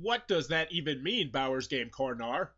What does that even mean, Bowers Game Corner?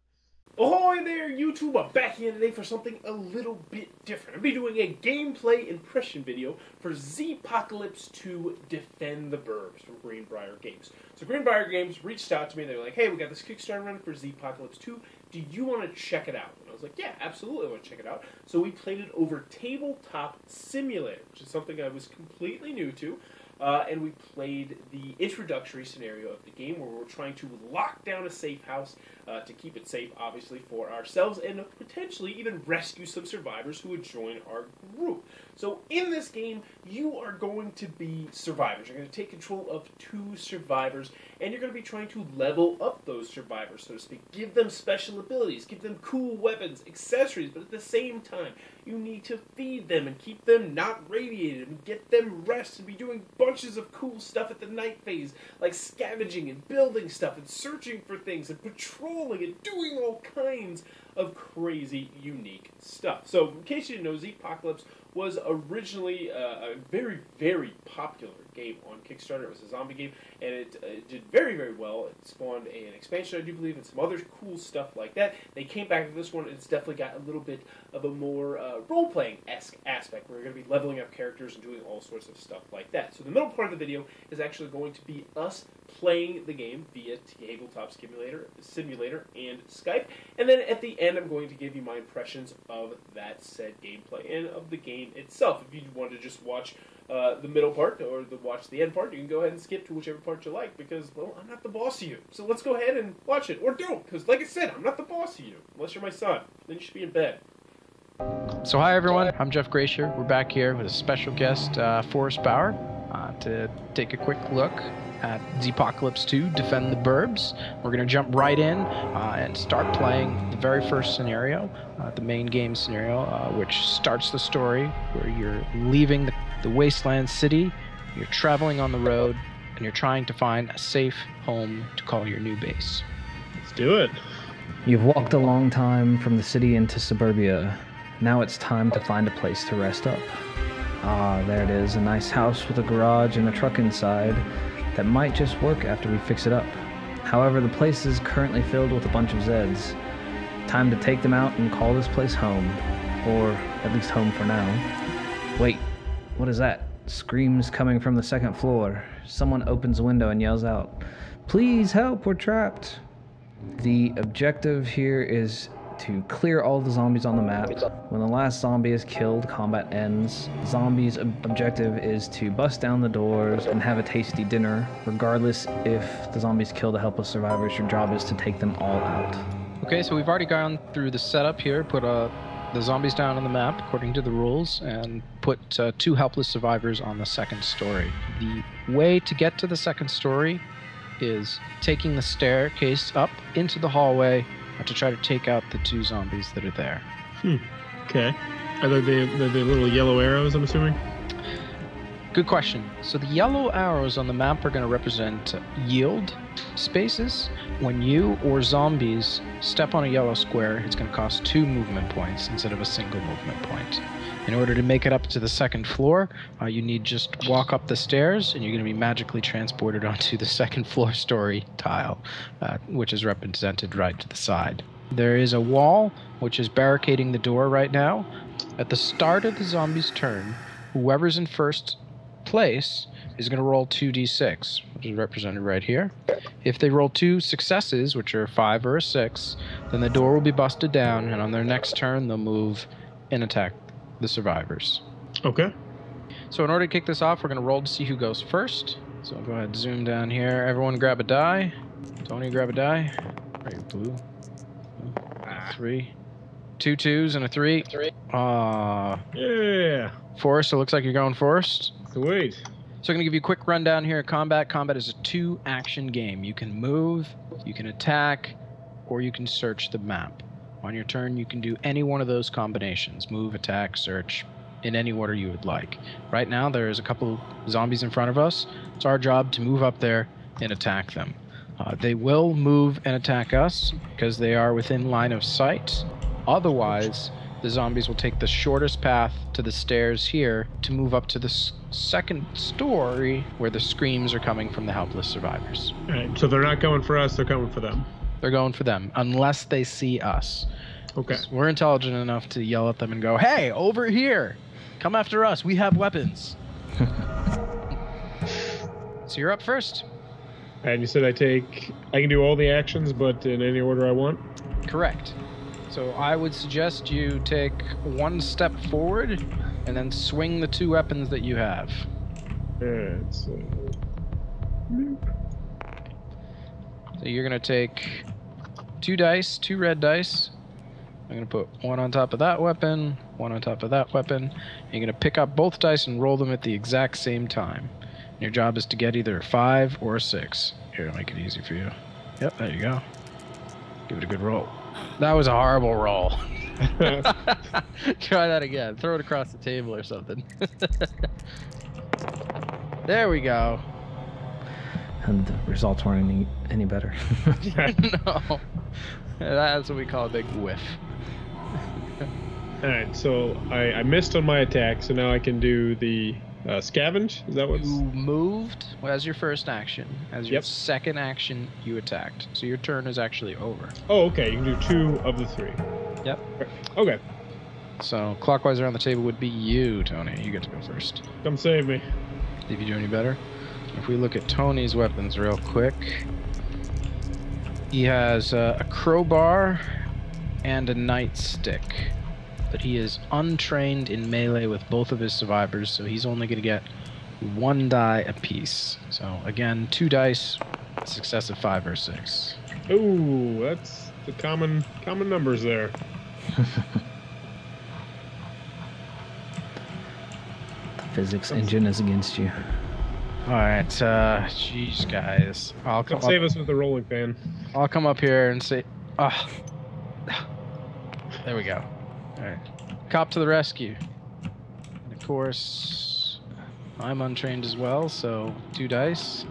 Ahoy there, YouTube! I'm back here today for something a little bit different. I'll be doing a gameplay impression video for Zpocalypse 2 Defend the Burbs from Greenbrier Games. So Greenbrier Games reached out to me, they were like, hey, we got this Kickstarter running for Zpocalypse 2, do you want to check it out? Was like, yeah, absolutely I want to check it out. So we played it over Tabletop Simulator, which is something I was completely new to. Uh, and we played the introductory scenario of the game where we're trying to lock down a safe house uh, to keep it safe, obviously, for ourselves and potentially even rescue some survivors who would join our group. So, in this game, you are going to be survivors. You're going to take control of two survivors, and you're going to be trying to level up those survivors, so to speak. Give them special abilities, give them cool weapons, accessories, but at the same time, you need to feed them and keep them not radiated and get them rest and be doing bunches of cool stuff at the night phase, like scavenging and building stuff and searching for things and patrolling and doing all kinds of crazy, unique stuff. So, in case you didn't know, Zpocalypse was originally uh, a very, very popular game on Kickstarter. It was a zombie game, and it, uh, it did very, very well. It spawned an expansion, I do believe, and some other cool stuff like that. They came back to this one, and it's definitely got a little bit of a more uh, role-playing esque aspect, where you're going to be leveling up characters and doing all sorts of stuff like that. So the middle part of the video is actually going to be us playing the game via Tabletop Simulator, Simulator, and Skype, and then at the end, I'm going to give you my impressions of that said gameplay and of the game itself. If you want to just watch uh, the middle part or the watch the end part, you can go ahead and skip to whichever part you like because, well, I'm not the boss of you. So let's go ahead and watch it. Or don't, because like I said, I'm not the boss of you. Unless you're my son. Then you should be in bed. So hi everyone, I'm Jeff Gracier. We're back here with a special guest, uh, Forrest Bower, uh, to take a quick look at Zpocalypse 2, Defend the Burbs. We're going to jump right in uh, and start playing the very first scenario, uh, the main game scenario, uh, which starts the story where you're leaving the, the wasteland city, you're traveling on the road, and you're trying to find a safe home to call your new base. Let's do it. You've walked a long time from the city into suburbia. Now it's time to find a place to rest up. Ah, there it is, a nice house with a garage and a truck inside that might just work after we fix it up. However, the place is currently filled with a bunch of Zeds. Time to take them out and call this place home. Or at least home for now. Wait, what is that? Screams coming from the second floor. Someone opens a window and yells out, Please help, we're trapped. The objective here is to clear all the zombies on the map. When the last zombie is killed, combat ends. Zombies' ob- objective is to bust down the doors and have a tasty dinner. Regardless if the zombies kill the helpless survivors, your job is to take them all out. Okay, so we've already gone through the setup here, put uh, the zombies down on the map according to the rules, and put uh, two helpless survivors on the second story. The way to get to the second story is taking the staircase up into the hallway uh, to try to take out the two zombies that are there. Okay. Are they the, the, the little yellow arrows, I'm assuming? Good question. So the yellow arrows on the map are going to represent yield spaces. When you or zombies step on a yellow square, it's going to cost two movement points instead of a single movement point. In order to make it up to the second floor, uh, you need just walk up the stairs, and you're going to be magically transported onto the second floor story tile, uh, which is represented right to the side. There is a wall which is barricading the door right now. At the start of the zombie's turn, whoever's in first place is going to roll 2d6, which is represented right here. If they roll two successes, which are a 5 or a 6, then the door will be busted down, and on their next turn, they'll move and attack the survivors. Okay. So, in order to kick this off, we're going to roll to see who goes first. So, I'll go ahead and zoom down here. Everyone grab a die. Tony, grab a die. Right, blue. Three. Two twos and a three. Three. Ah. Yeah. Forrest, it looks like you're going first. Sweet. So I'm going to give you a quick rundown here of combat. Combat is a two action game. You can move, you can attack, or you can search the map. On your turn, you can do any one of those combinations move, attack, search, in any order you would like. Right now, there's a couple zombies in front of us. It's our job to move up there and attack them. Uh, they will move and attack us because they are within line of sight. Otherwise, the zombies will take the shortest path to the stairs here to move up to the s- second story where the screams are coming from the helpless survivors. All right. So they're not coming for us. They're coming for them. They're going for them unless they see us. Okay. We're intelligent enough to yell at them and go, "Hey, over here! Come after us. We have weapons." so you're up first. And you said I take. I can do all the actions, but in any order I want. Correct. So I would suggest you take one step forward and then swing the two weapons that you have. All right. So. So you're gonna take two dice, two red dice. I'm gonna put one on top of that weapon, one on top of that weapon. You're gonna pick up both dice and roll them at the exact same time. Your job is to get either a five or a six. Here, I'll make it easy for you. Yep, there you go. Give it a good roll. That was a horrible roll. Try that again. Throw it across the table or something. there we go. And the results weren't any, any better. no. That's what we call a big whiff. All right. So I, I missed on my attack, so now I can do the uh, scavenge. Is that what's? You moved as your first action. As your Yep. second action, you attacked. So your turn is actually over. Oh, okay. You can do two of the three. Yep. Okay. So clockwise around the table would be you, Tony. You get to go first. Come save me. See if you do any better. If we look at Tony's weapons real quick, he has uh, a crowbar and a nightstick. But he is untrained in melee with both of his survivors, so he's only going to get one die apiece. So again, two dice, success of five or six. Ooh, that's the common common numbers there. the physics engine is against you. All right, uh, jeez, guys, I'll come. Come save us with the rolling fan. I'll come up here and say, ah, there we go. All right, cop to the rescue. And of course, I'm untrained as well, so two dice.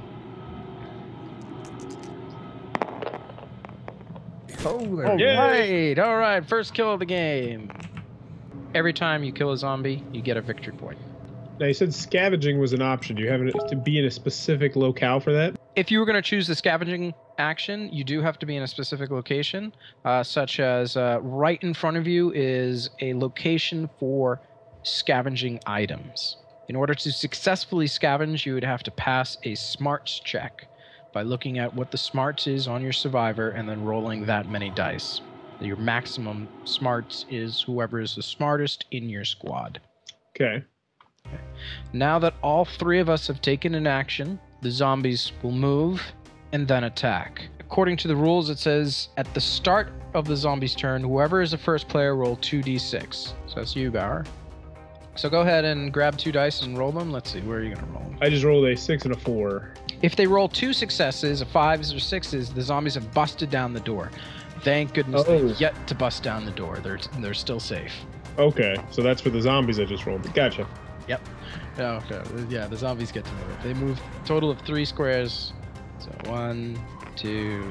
Oh, all oh, Yay! right, all right, first kill of the game. Every time you kill a zombie, you get a victory point. Now you said scavenging was an option. Do you have it to be in a specific locale for that? if you were going to choose the scavenging action, you do have to be in a specific location, uh, such as uh, right in front of you is a location for scavenging items. In order to successfully scavenge, you would have to pass a smarts check by looking at what the smarts is on your survivor and then rolling that many dice. Your maximum smarts is whoever is the smartest in your squad. Okay. Now that all three of us have taken an action, the zombies will move and then attack. According to the rules, it says at the start of the zombie's turn, whoever is the first player roll 2d6. So that's you, Bower. So go ahead and grab two dice and roll them. Let's see, where are you going to roll them? I just rolled a six and a four. If they roll two successes, a fives or sixes, the zombies have busted down the door. Thank goodness Oh. they've yet to bust down the door. They're, they're still safe. Okay, so that's for the zombies I just rolled. Gotcha. Oh, okay. Yeah, the zombies get to move it. They move total of three squares. So one, two.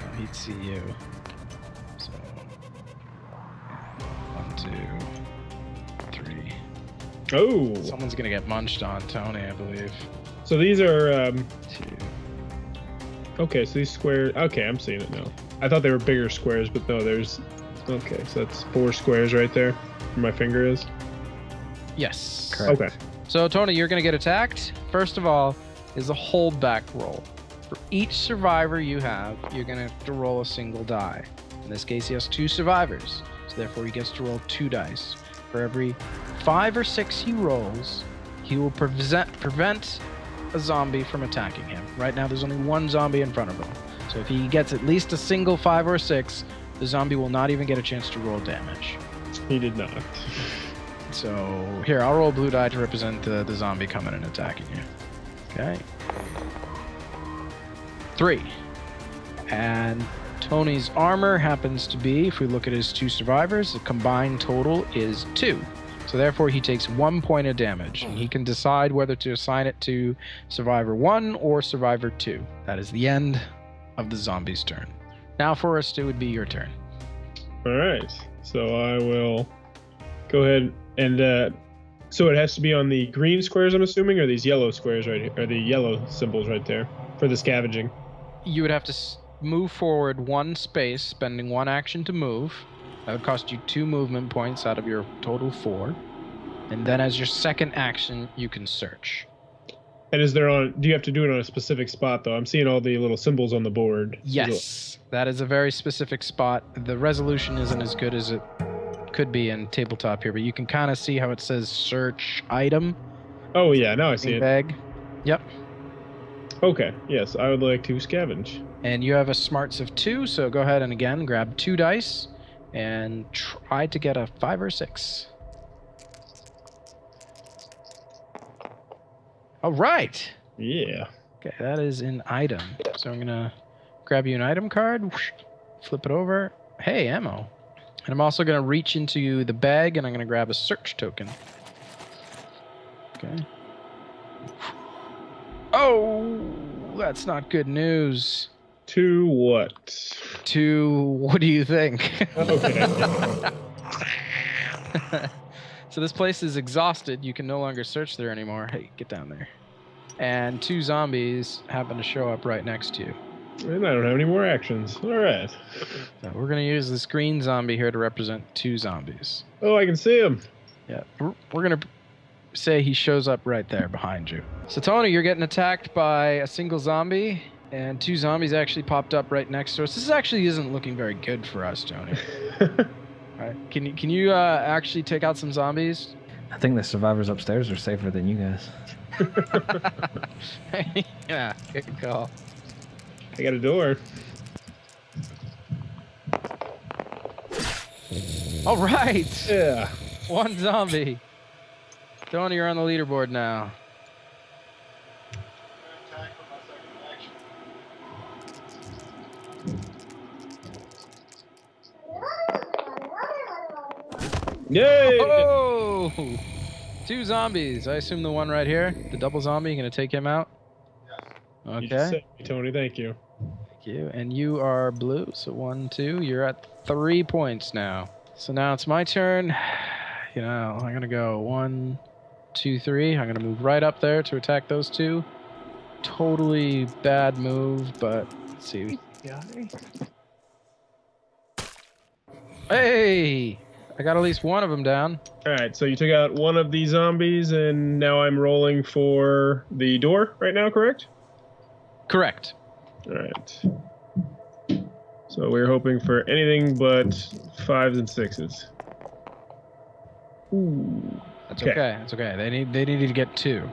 No, he'd see you. So one, two, three. Oh, Someone's gonna get munched on, Tony, I believe. so these are um. Two. Okay, so these squares. Okay, I'm seeing it now. I thought they were bigger squares, but no, there's. Okay, so that's four squares right there. Where my finger is. Yes. Correct. Okay. So Tony, you're gonna get attacked. First of all, is a holdback roll. For each survivor you have, you're gonna have to roll a single die. In this case, he has two survivors, so therefore he gets to roll two dice. For every five or six he rolls, he will prevent prevent a zombie from attacking him. Right now, there's only one zombie in front of him. So if he gets at least a single five or six, the zombie will not even get a chance to roll damage. He did not. So here, I'll roll blue die to represent the, the zombie coming and attacking you. Okay. Three. And Tony's armor happens to be, if we look at his two survivors, the combined total is two. So therefore, he takes one point of damage, and he can decide whether to assign it to Survivor 1 or Survivor 2. That is the end of the zombie's turn. Now, Forrest, it would be your turn. All right. So I will go ahead and uh, so it has to be on the green squares, I'm assuming, or these yellow squares right here, or the yellow symbols right there for the scavenging. You would have to s- move forward one space, spending one action to move. That would cost you two movement points out of your total four. And then as your second action, you can search. And is there on? Do you have to do it on a specific spot though? I'm seeing all the little symbols on the board. Yes, that is a very specific spot. The resolution isn't as good as it could be in tabletop here, but you can kind of see how it says search item Oh yeah, now I see it. bag. Yep. Okay, yes, I would like to scavenge. And you have a smarts of two, so go ahead and again grab two dice and try to get a five or six. All right. Yeah. Okay, that is an item. So I'm gonna grab you an item card, whoosh, flip it over. Hey, ammo. And I'm also gonna reach into the bag and I'm gonna grab a search token. Okay. Oh, that's not good news. To what? To what do you think? Okay. so this place is exhausted. You can no longer search there anymore. Hey, get down there. And two zombies happen to show up right next to you. And I don't have any more actions. All right. So we're gonna use this green zombie here to represent two zombies. Oh, I can see him. Yeah, we're, we're gonna say he shows up right there behind you. So Tony, you're getting attacked by a single zombie, and two zombies actually popped up right next to us. This actually isn't looking very good for us, Tony. All right, can you can you uh, actually take out some zombies? I think the survivors upstairs are safer than you guys. yeah, good call. I got a door. All right, Yeah. one zombie. Tony, you're on the leaderboard now. Yay! Oh, two zombies. I assume the one right here, the double zombie. You gonna take him out? You just Okay. me, Tony, thank you. Thank you. And you are blue. So one, two. You're at three points now. So now it's my turn. You know, I'm gonna go one, two, three. I'm gonna move right up there to attack those two. Totally bad move, but let's see. Hey, I got at least one of them down. All right, so you took out one of the zombies, and now I'm rolling for the door right now, correct? Correct. All right. So we're hoping for anything but fives and sixes. Ooh. That's Okay. okay. That's okay. They need they needed to get two.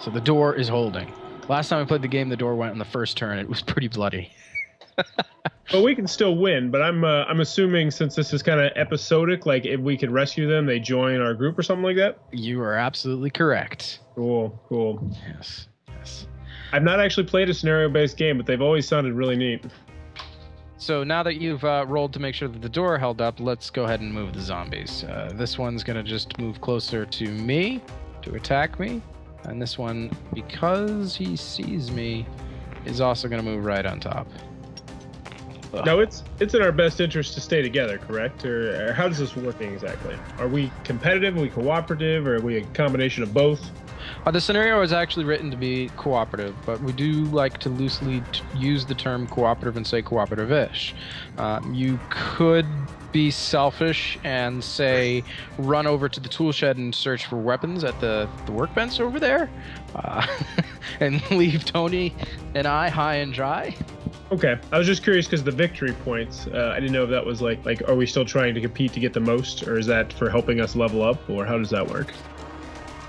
So the door is holding. Last time I played the game, the door went on the first turn. It was pretty bloody. But we can still win. But I'm uh, I'm assuming since this is kind of episodic, like if we could rescue them, they join our group or something like that. You are absolutely correct. Cool, cool. Yes. Yes. I've not actually played a scenario-based game, but they've always sounded really neat. So now that you've uh, rolled to make sure that the door held up, let's go ahead and move the zombies. Uh, this one's gonna just move closer to me to attack me, and this one, because he sees me, is also gonna move right on top. Ugh. No, it's it's in our best interest to stay together, correct? Or, or how does this working exactly? Are we competitive? Are we cooperative? Or are we a combination of both? Uh, the scenario is actually written to be cooperative, but we do like to loosely t- use the term cooperative and say cooperative-ish. Um, you could be selfish and say run over to the tool shed and search for weapons at the, the workbench over there, uh, and leave Tony and I high and dry. Okay, I was just curious because the victory points. Uh, I didn't know if that was like like are we still trying to compete to get the most, or is that for helping us level up, or how does that work?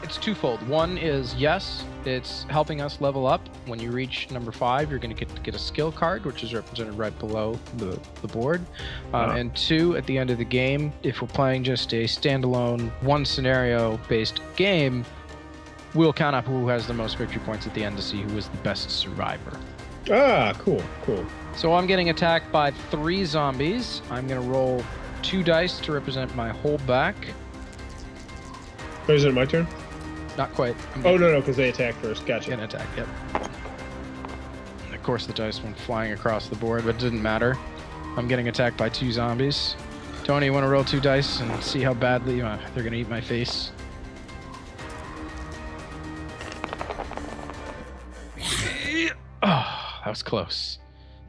It's twofold. One is yes, it's helping us level up. When you reach number five, you're going to get get a skill card, which is represented right below the, the board. Ah. And two, at the end of the game, if we're playing just a standalone one scenario based game, we'll count up who has the most victory points at the end to see who is the best survivor. Ah, cool, cool. So I'm getting attacked by three zombies. I'm going to roll two dice to represent my holdback. Oh, is it my turn? Not quite. I'm Oh no, no, because they attack first. Gotcha. Get an attack, yep. And of course, the dice went flying across the board, but it didn't matter. I'm getting attacked by two zombies. Tony, you want to roll two dice and see how badly uh, they're gonna eat my face? Oh, that was close.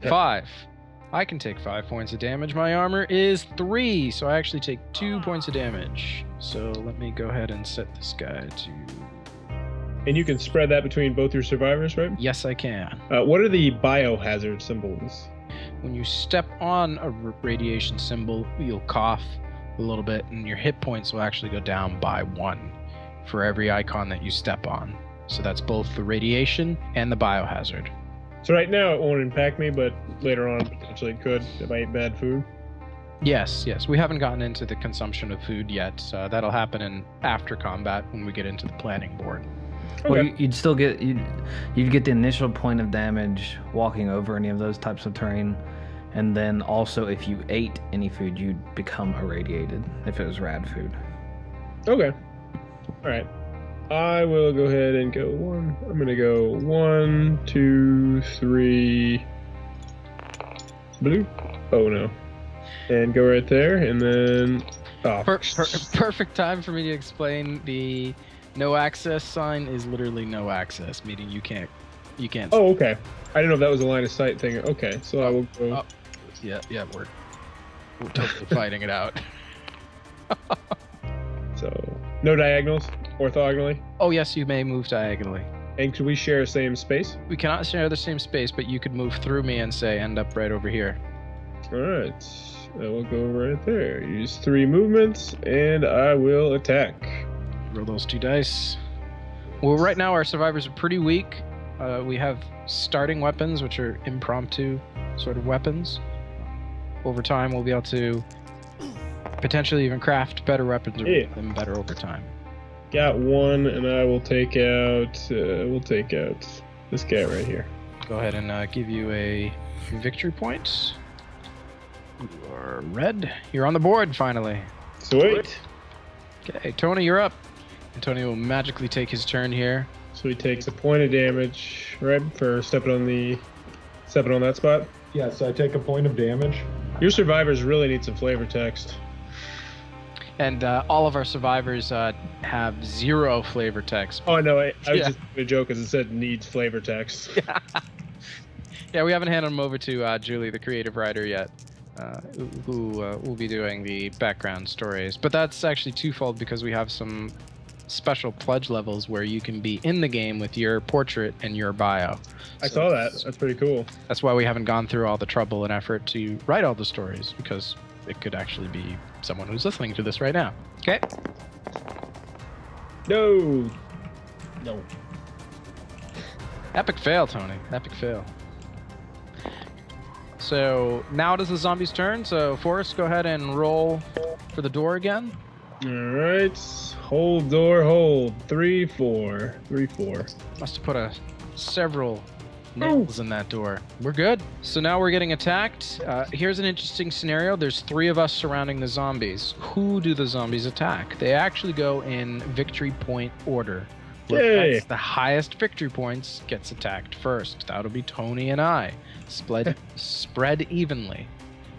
Yep. Five. I can take five points of damage. My armor is three, so I actually take two points of damage. So let me go ahead and set this guy to. And you can spread that between both your survivors, right? Yes, I can. Uh, what are the biohazard symbols? When you step on a radiation symbol, you'll cough a little bit, and your hit points will actually go down by one for every icon that you step on. So that's both the radiation and the biohazard. So right now it won't impact me, but later on potentially it could if I eat bad food. Yes, yes. We haven't gotten into the consumption of food yet. Uh, that'll happen in after combat when we get into the planning board. Well, Okay. you- you'd still get you'd, you'd get the initial point of damage walking over any of those types of terrain, and then also if you ate any food, you'd become irradiated if it was rad food. Okay. All right. I will go ahead and go one. I'm gonna go one, two, three. Blue. Oh no. And go right there, and then. Oh. Per- per- perfect time for me to explain the no access sign is literally no access, meaning you can't, you can't. Oh, okay. I didn't know if that was a line of sight thing. Okay, so I will go. Oh. oh yeah, yeah, we're we're totally fighting it out. So no diagonals, orthogonally. Oh yes, you may move diagonally. And can we share the same space? We cannot share the same space, but you could move through me and say end up right over here. All right. I will go right there. Use three movements, and I will attack. Roll those two dice. Well, right now our survivors are pretty weak. Uh, we have starting weapons, which are impromptu sort of weapons. Over time, we'll be able to potentially even craft better weapons or Yeah. make them better over time. Got one, and I will take out. Uh, we'll take out this guy right here. Go ahead and uh, give you a victory point. You are red. You're on the board finally. Sweet. Okay, Tony, you're up. And Tony will magically take his turn here. So he takes a point of damage, right, for stepping on the, stepping on that spot. Yes, I take a point of damage. Your survivors really need some flavor text. And uh, all of our survivors uh, have zero flavor text. Oh no, I, I was Yeah. just making a joke because it said needs flavor text. Yeah, we haven't handed them over to uh, Julie, the creative writer, yet, uh, who- who uh, will be doing the background stories. But that's actually twofold because we have some special pledge levels where you can be in the game with your portrait and your bio. I So saw that. That's pretty cool. That's why we haven't gone through all the trouble and effort to write all the stories because it could actually be someone who's listening to this right now. Okay. No. No. Epic fail, Tony. Epic fail. So now it is the zombies' turn. So Forrest, go ahead and roll for the door again. All right. Hold door. Hold. Three, four. Three, four. Must have put a several nails in that door. We're good. So now we're getting attacked. Uh, here's an interesting scenario. There's three of us surrounding the zombies. Who do the zombies attack? They actually go in victory point order. Yay. the highest victory points gets attacked first. That'll be Tony and I. Split spread evenly.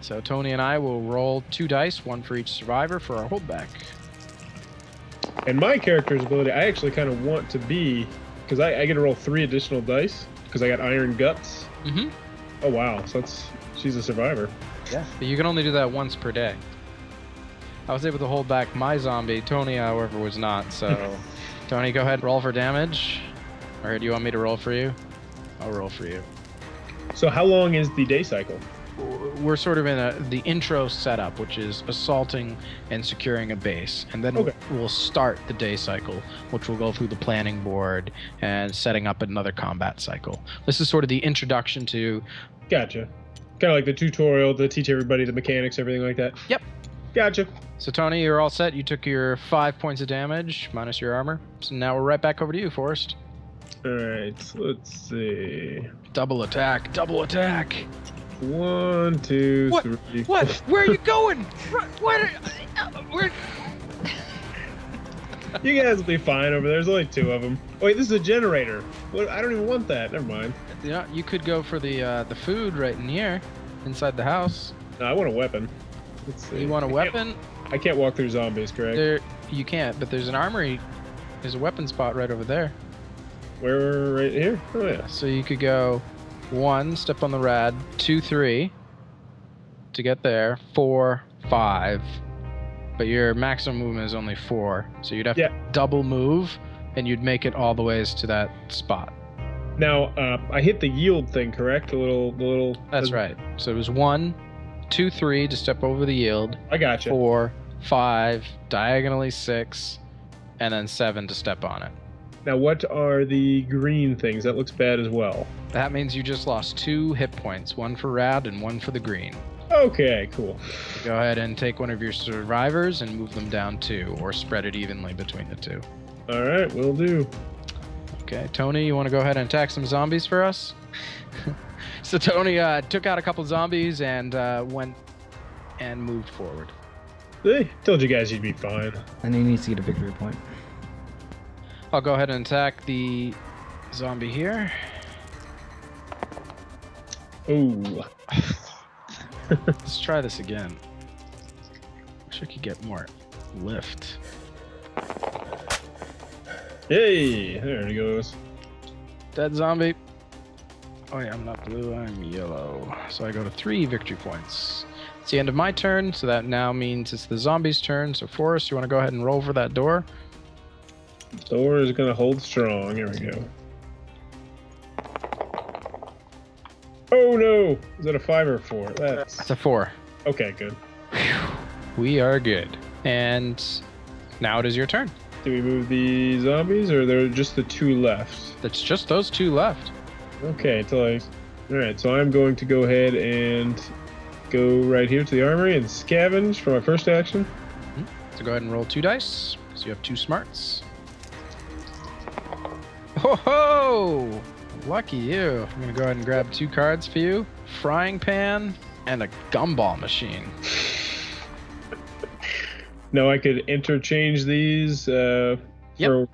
So Tony and I will roll two dice, one for each survivor for our holdback. And my character's ability, I actually kind of want to be, because I, I get to roll three additional dice because I got iron guts. Mm-hmm. Oh wow, so that's she's a survivor. Yeah. But you can only do that once per day. I was able to hold back my zombie. Tony, however, was not. So, Tony, go ahead and roll for damage. Or do you want me to roll for you? I'll roll for you. So how long is the day cycle? We're sort of in a, the intro setup, which is assaulting and securing a base. And then Okay. we'll start the day cycle, which will go through the planning board and setting up another combat cycle. This is sort of the introduction to Gotcha. Kind of like the tutorial to teach everybody the mechanics, everything like that. Yep. Gotcha. So Tony, you're all set. You took your five points of damage minus your armor. So now we're right back over to you, Forrest. All right. Let's see. Double attack! Double attack! One, two, What? three, What? Where are you going? What? are, where? You guys will be fine over there. There's only two of them. Wait, this is a generator. What? I don't even want that. Never mind. You know, you could go for the uh, the food right in here, inside the house. No, I want a weapon. Let's see. You want a I can't- weapon? I can't walk through zombies, correct? There, you can't. But there's an armory. There's a weapon spot right over there. Where? Right here? Oh yeah. So you could go one, step on the rad, two, three to get there, four, five. But your maximum movement is only four. So you'd have Yeah. to double move and you'd make it all the ways to that spot. Now, uh, I hit the yield thing, correct? The little, the little. That's right. So it was one, two, three to step over the yield, I got gotcha. four, five, diagonally six, and then seven to step on it. Now, what are the green things? That looks bad as well. That means you just lost two hit points, one for rad and one for the green. Okay, cool. Go ahead and take one of your survivors and move them down two, or spread it evenly between the two. All right, will do. Okay, Tony, you want to go ahead and attack some zombies for us? so Tony uh, took out a couple zombies and uh, went and moved forward. Hey, told you guys you'd be fine. And he needs to get a victory point. I'll go ahead and attack the zombie here. Oh, Let's try this again. Wish I could get more lift. hey, there it goes. Dead zombie. Oh yeah, I'm not blue, I'm yellow. So I go to three victory points. It's the end of my turn, so that now means it's the zombie's turn. So Forrest, you want to go ahead and roll for that door? Door is gonna hold strong. Here we go. Oh no! Is that a five or a four? That's That's a four. okay. Good. We are good. And now it is your turn. Do we move the zombies, or are there just the two left? That's just those two left. Okay, until I. All right, so I'm going to go ahead and go right here to the armory and scavenge for my first action. Mm-hmm. So go ahead and roll two dice, because you have two smarts. Ho ho! Lucky you. I'm gonna go ahead and grab two cards for you. Frying pan and a gumball machine. Now I could interchange these. Uh, Yep. For... All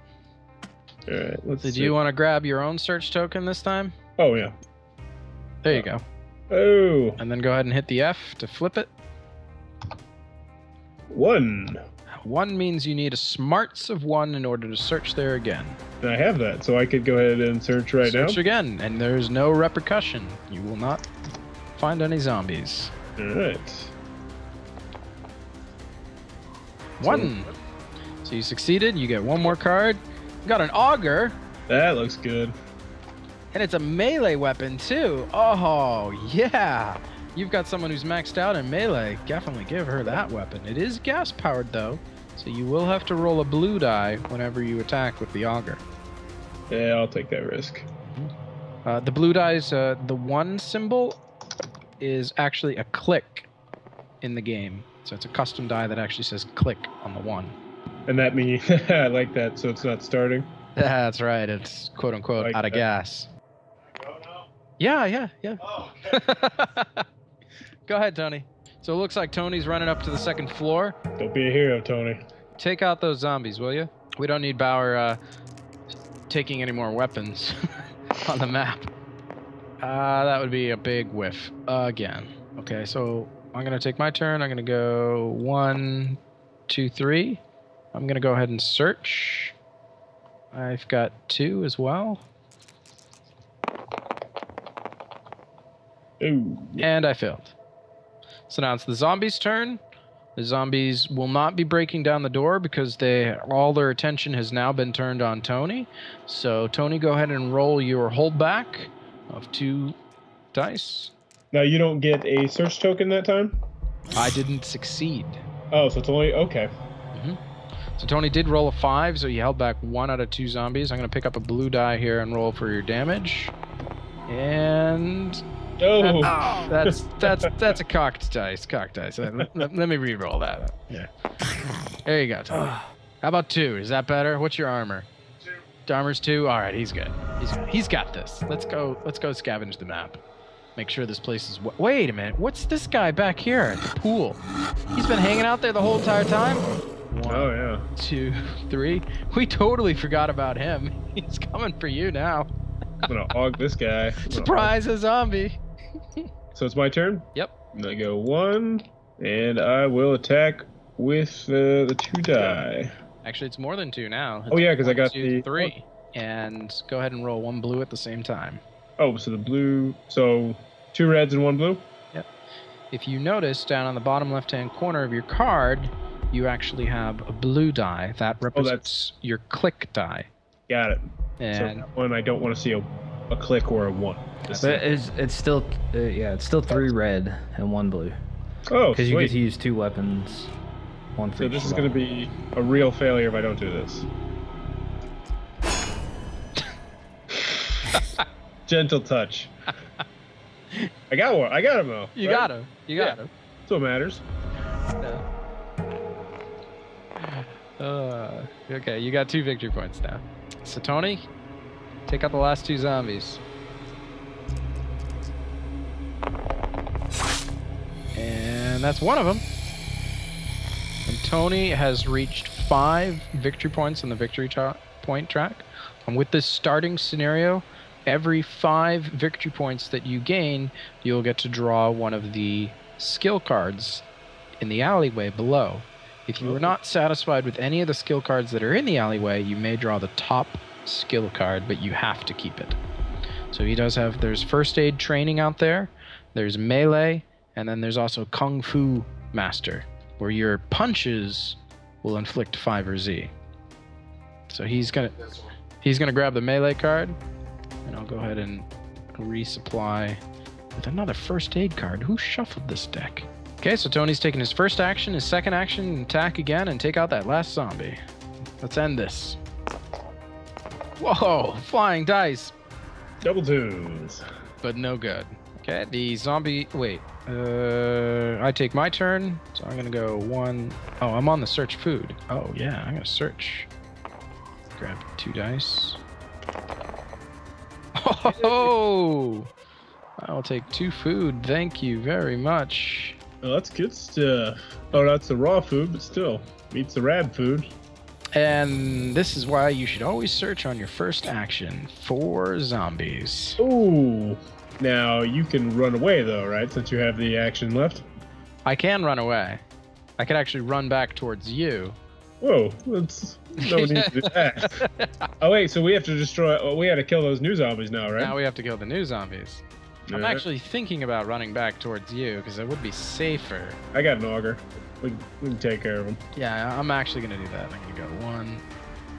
right. Let's Did see. you want to grab your own search token this time? Oh yeah. There you go. Oh, And then go ahead and hit the F to flip it. one. One means you need a smarts of one in order to search there again. I have that, so I could go ahead and search right search now. again, and there's no repercussion. You will not find any zombies. All right. One. So you succeeded. You get one more card. You got an auger, That looks good. and it's a melee weapon too. Oh yeah. You've got someone who's maxed out in melee. Definitely give her that weapon. It is gas powered though, so you will have to roll a blue die whenever you attack with the auger. Yeah, I'll take that risk. Uh, the blue dies, uh, the one symbol is actually a click in the game. So it's a custom die that actually says click on the one. And that means I like that, so it's not starting. That's right. It's quote unquote Like out of that. gas. Yeah, yeah, yeah. Go ahead, Tony. So it looks like Tony's running up to the second floor. Don't be a hero, Tony. Take out those zombies, will you? We don't need Bower uh, taking any more weapons on the map. Uh, that would be a big whiff again. Okay, so I'm gonna take my turn. I'm gonna go one, two, three. I'm gonna go ahead and search. I've got two as well, Ooh. and I failed. So now it's the zombies' turn. The zombies will not be breaking down the door because they all their attention has now been turned on Tony. So Tony, go ahead and roll your holdback of two dice. Now you don't get a search token that time. I didn't succeed. Oh, so it's only okay. Mm-hmm. So Tony did roll a five, so he held back one out of two zombies. I'm gonna pick up a blue die here and roll for your damage. And Oh, that's that's that's a cocked dice. Cocked dice. Let, let- let me re-roll that. Yeah. There you go, Tony. How about two? Is that better? What's your armor? Two. Armor's two. All right, he's good. He's he's got this. Let's go. Let's go scavenge the map. Make sure this place is. wa- Wait a minute. What's this guy back here at the pool? He's been hanging out there the whole entire time. One, oh yeah. two, three. We totally forgot about him. He's coming for you now. I'm gonna hog this guy. I'm gonna Surprise, a zombie. So it's my turn. Yep. And I go one And I will attack with uh, the two die. Actually, it's more than two now. Oh, yeah, because I got two, the- three. And go ahead and roll one blue at the same time. Oh, so the blue. So two reds and one blue? Yep. If you notice down on the bottom left-hand corner of your card, you actually have a blue die that represents your click die. Got it. And so that one, I don't want to see a, a click or a one. But it's it's still uh, yeah, it's still three red and one blue Oh, because you get to use two weapons, one for So this is going to be a real failure if I don't do this. Gentle touch. I got one. I got him though. you right? got him. You got him. That's what matters. Uh, okay, you got two victory points now. So Tony, take out the last two zombies. And that's one of them. And Tony has reached five victory points on the victory tra- point track. And with this starting scenario, every five victory points that you gain, you'll get to draw one of the skill cards in the alleyway below. If you are not satisfied with any of the skill cards that are in the alleyway, you may draw the top skill card, but you have to keep it. So he does have there's first aid training out there, there's melee, and then there's also kung fu master, where your punches will inflict five or Z. So he's gonna he's gonna grab the melee card, and I'll go ahead and resupply with another first aid card. Who shuffled this deck? Okay, so Tony's taking his first action, his second action, attack again, and take out that last zombie. Let's end this. Whoa, flying dice, Double twos. but no good. Okay, the zombie. Wait, uh, I take my turn, so I'm gonna go one oh I'm on the search food. Oh yeah, I'm gonna search. Grab two dice. Oh, I'll take two food. Thank you very much. Oh, that's good stuff. Oh, that's the raw food, but still meets the rad food. And this is why you should always search on your first action for zombies. Ooh. Now you can run away though, right? Since you have the action left. I can run away. I could actually run back towards you. Whoa, that's no need to do that. Oh wait, so we have to destroy. Oh, we had to kill those new zombies now, right? Now we have to kill the new zombies. I'm Alright. actually thinking about running back towards you because it would be safer. I got an auger. We, we can take care of them. Yeah, I'm actually gonna do that. I'm gonna go one,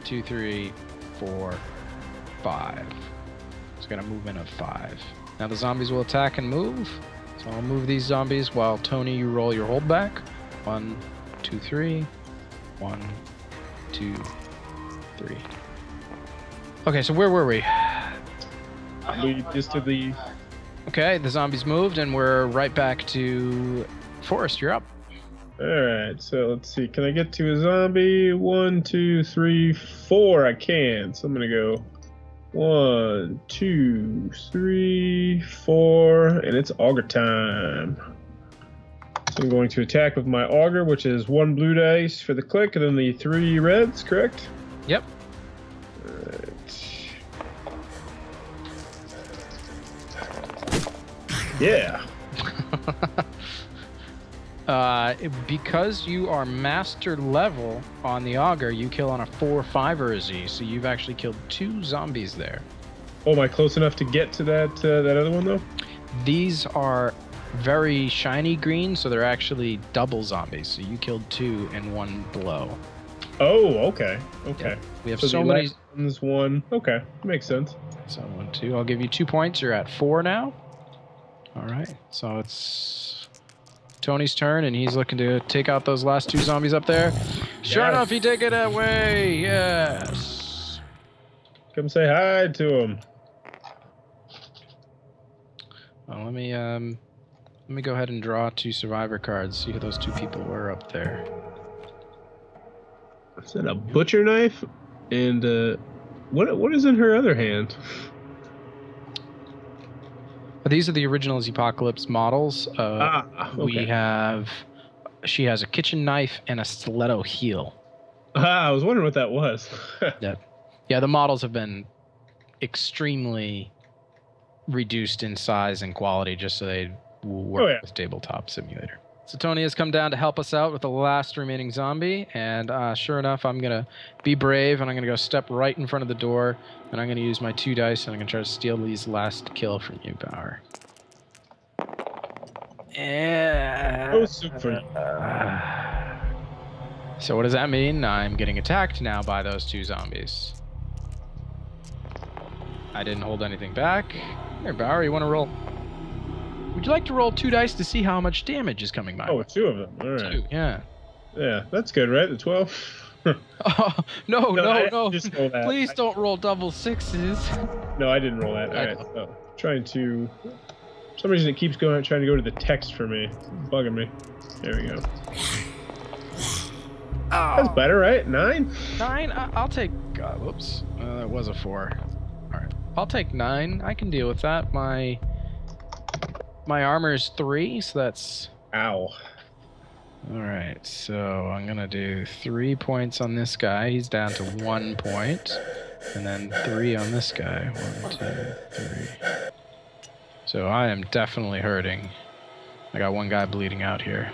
two, three, four, five. It's got move in a five. Now the zombies will attack and move. So I'll move these zombies while Tony, you roll your hold back. One, two, three. One, two, three. Okay, so where were we? We just did the. Okay, the zombies moved, and we're right back to Forrest. You're up. All right, so let's see. Can I get to a zombie? One, two, three, four. I can. So I'm gonna go. One, two, three, four, and it's auger time. So I'm going to attack with my auger, which is one blue dice for the click, and then the three reds. Correct? Yep. Alright. Yeah. Uh, because you are master level on the auger, you kill on a four, five, or a Z. So you've actually killed two zombies there. Oh, am I close enough to get to that uh, that other one though? These are very shiny green, so they're actually double zombies. So you killed two in one blow. Oh, okay, okay. We have So, so, many. one's one. Okay, makes sense. So one, two. I'll give you two points. You're at four now. All right. So it's Tony's turn, and he's looking to take out those last two zombies up there. Sure Yes. enough, he take it away. Yes. Come say hi to him. Well, let me um, let me go ahead and draw two survivor cards. See who those two people were up there. Is that a butcher knife? And uh, what what is in her other hand? These are the original Apocalypse models. Uh, ah, We have. She has a kitchen knife and a stiletto heel. Ah, I was wondering what that was. Yeah, yeah. the models have been extremely reduced in size and quality just so they work Oh, yeah. with Tabletop Simulator. So Tony has come down to help us out with the last remaining zombie, and uh, sure enough, I'm gonna be brave, and I'm gonna go step right in front of the door, and I'm gonna use my two dice, and I'm gonna try to steal these last kill from you, Bower. And Oh, super. so what does that mean? I'm getting attacked now by those two zombies. I didn't hold anything back. Here, Bower, you want to roll? Would you like to roll two dice to see how much damage is coming my Oh, way? two of them. All right. Two, yeah. Yeah, that's good, right? The 12? Oh, no, no, I no. just roll that. Please don't roll double sixes. No, I didn't roll that. All I right. So, trying to. For some reason, it keeps going, trying to go to the text for me. It's bugging me. There we go. That's better, right? Nine? Nine? I- I'll take. Uh, whoops. Uh, that was a four. Alright. I'll take nine. I can deal with that. My. My armor is three, so that's. Ow. Alright, so I'm gonna do three points on this guy. He's down to one. And then three on this guy. One, two, three. So I am definitely hurting. I got one guy bleeding out here.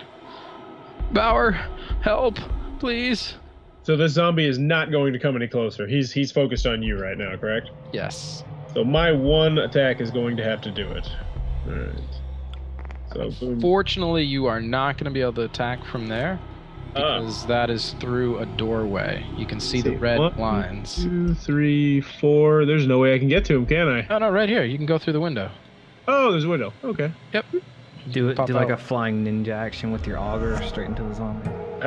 Bower, help, please. So this zombie is not going to come any closer. He's he's focused on you right now, correct? Yes. So my one attack is going to have to do it. All right. So. Fortunately, you are not going to be able to attack from there Ah. because that is through a doorway. You can see the red one, lines. Two, three, four. There's no way I can get to him, can I? Oh no, right here. You can go through the window. Oh, there's a window. Okay. Yep. Do it. Pop Do like a flying ninja action with your auger straight into the zombie.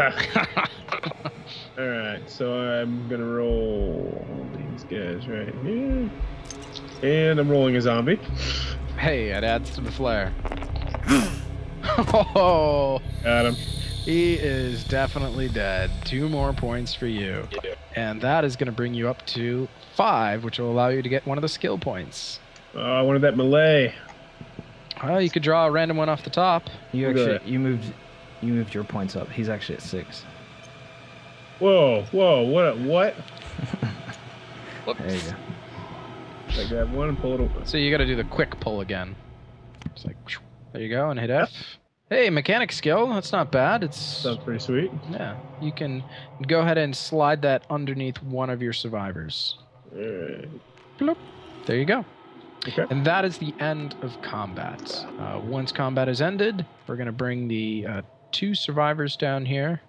All right. So I'm gonna roll these guys right here, and I'm rolling a zombie. Hey, it adds to the flair. oh, Got him. he is definitely dead. Two more points for you. And that is going to bring you up to five, which will allow you to get one of the skill points. Oh, I wanted that melee. Well, you could draw a random one off the top. You actually you moved you moved your points up. He's actually at six. Whoa, whoa, what? What? There you go. I grab one and pull it over. So you got to do the quick pull again. It's like, there you go, and hit F. Hey, mechanic skill. That's not bad. It's Sounds pretty sweet. yeah. You can go ahead and slide that underneath one of your survivors. Right. There you go. Okay. And that is the end of combat. Uh, once combat is ended, we're going to bring the uh, two survivors down here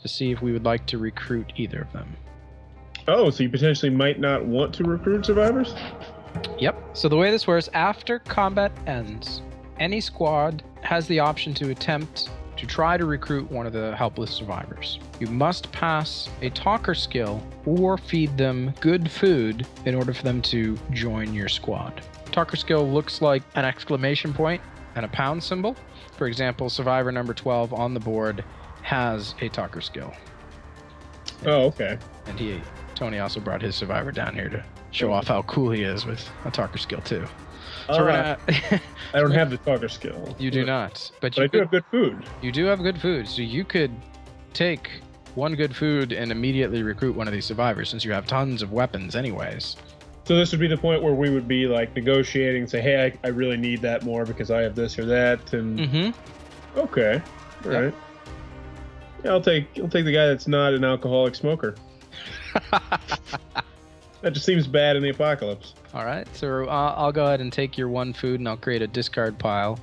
to see if we would like to recruit either of them. Oh, so you potentially might not want to recruit survivors? Yep. So the way this works, after combat ends, any squad has the option to attempt to try to recruit one of the helpless survivors. You must pass a talker skill or feed them good food in order for them to join your squad. Talker skill looks like an exclamation point and a pound symbol. For example, survivor number 12 on the board has a talker skill. Oh, okay. And he Tony also brought his survivor down here to show off how cool he is with a talker skill too. So Uh, gonna I don't have the talker skill. You do not. But But you I do have good food. you do have good food. So you could take one good food and immediately recruit one of these survivors since you have tons of weapons anyways. So this would be the point where we would be like negotiating, say, hey, I, I really need that more because I have this or that, and Mm-hmm. okay, all Yeah. right. Yeah, I'll take I'll take the guy that's not an alcoholic smoker. That just seems bad in the apocalypse. All right. So uh, I'll go ahead and take your one food and I'll create a discard pile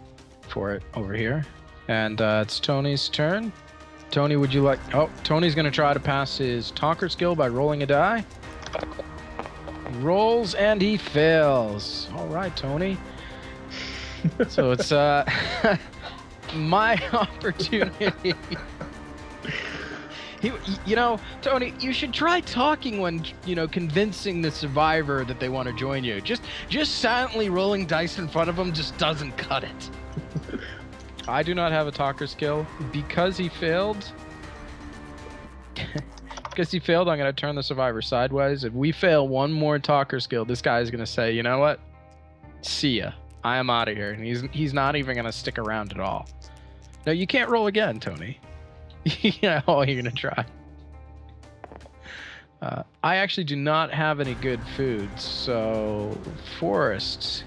for it over here. And uh, it's Tony's turn. Tony, would you like? Oh, Tony's gonna try to pass his talker skill by rolling a die. Rolls and he fails. All right, Tony. so it's uh my opportunity. He, you know, Tony, you should try talking when you know convincing the survivor that they want to join you. Just, just silently rolling dice in front of them just doesn't cut it. I do not have a talker skill because he failed. because he failed, I'm gonna turn the survivor sideways. If we fail one more talker skill, this guy is gonna say, "You know what? See ya. I am out of here." And he's he's not even gonna stick around at all. No, you can't roll again, Tony. yeah, oh, you're gonna try. Uh, I actually do not have any good food, so Forrest,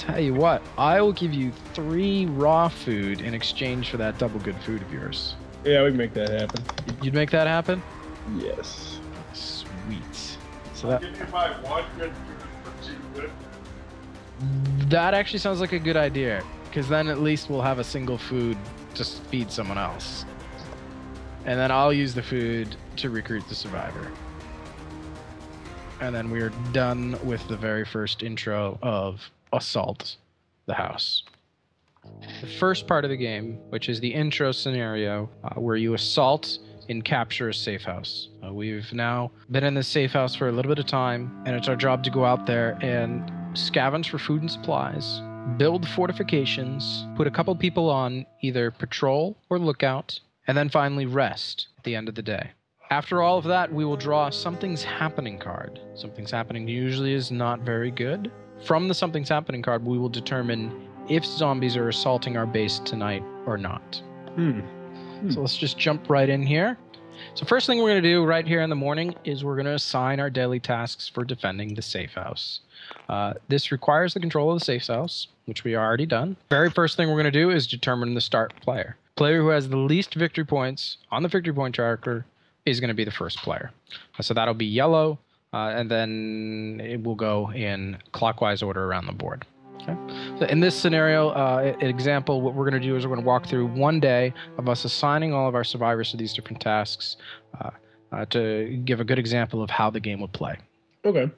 Tell you what, I will give you three raw food in exchange for that double good food of yours. Yeah, we can make that happen. You'd make that happen? Yes. Sweet. So that Give you my one good food for two good. that actually sounds like a good idea, because then at least we'll have a single food to feed someone else, and then I'll use the food to recruit the survivor. And then we're done with the very first intro of Assault the House. The first part of the game, which is the intro scenario, uh, where you assault and capture a safe house. Uh, we've now been in this safe house for a little bit of time, and it's our job to go out there and scavenge for food and supplies, build fortifications, put a couple people on either patrol or lookout, and then finally rest at the end of the day. After all of that, we will draw a Something's Happening card. Something's Happening usually is not very good. From the Something's Happening card, we will determine if zombies are assaulting our base tonight or not. Hmm. So let's just jump right in here. So first thing we're going to do right here in the morning is we're going to assign our daily tasks for defending the safe house. Uh, this requires the control of the safe house, which we already done. Very first thing we're going to do is determine the start player. Player who has the least victory points on the victory point tracker is going to be the first player. Uh, so that'll be yellow, uh, and then it will go in clockwise order around the board. Okay. So in this scenario, uh, an example, what we're going to do is we're going to walk through one day of us assigning all of our survivors to these different tasks uh, uh, to give a good example of how the game would play. Okay.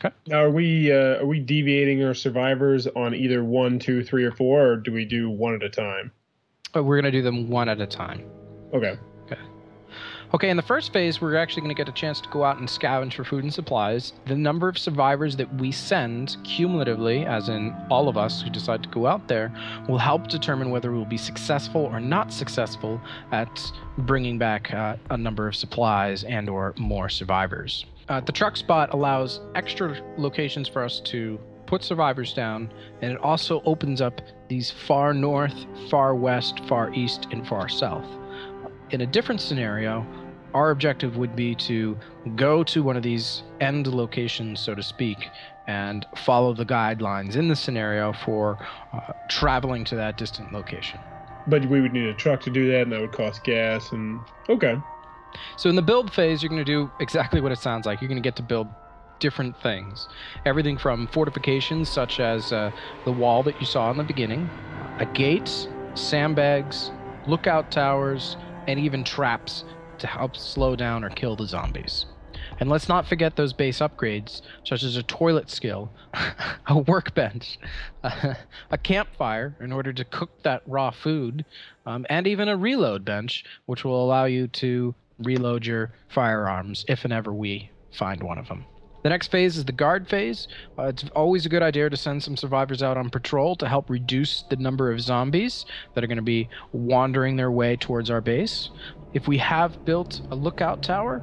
Okay. Now, are we uh, are we deviating our survivors on either one, two, three, or four, or do we do one at a time? But we're going to do them one at a time. Okay. Okay, Okay, in the first phase, we're actually going to get a chance to go out and scavenge for food and supplies. The number of survivors that we send cumulatively, as in all of us who decide to go out there, will help determine whether we'll be successful or not successful at bringing back uh, a number of supplies and or more survivors. Uh, the truck spot allows extra locations for us to put survivors down, and it also opens up these far north, far west, far east, and far south. In a different scenario, our objective would be to go to one of these end locations, so to speak, and follow the guidelines in the scenario for uh, traveling to that distant location. But we would need a truck to do that, and that would cost gas. And okay. So in the build phase, you're going to do exactly what it sounds like. You're going to get to build different things. Everything from fortifications, such as uh, the wall that you saw in the beginning, a gate, sandbags, lookout towers, and even traps to help slow down or kill the zombies. And let's not forget those base upgrades, such as a toilet still, a workbench, a campfire in order to cook that raw food, um, and even a reload bench, which will allow you to reload your firearms if and ever we find one of them. The next phase is the guard phase. Uh, it's always a good idea to send some survivors out on patrol to help reduce the number of zombies that are going to be wandering their way towards our base. If we have built a lookout tower,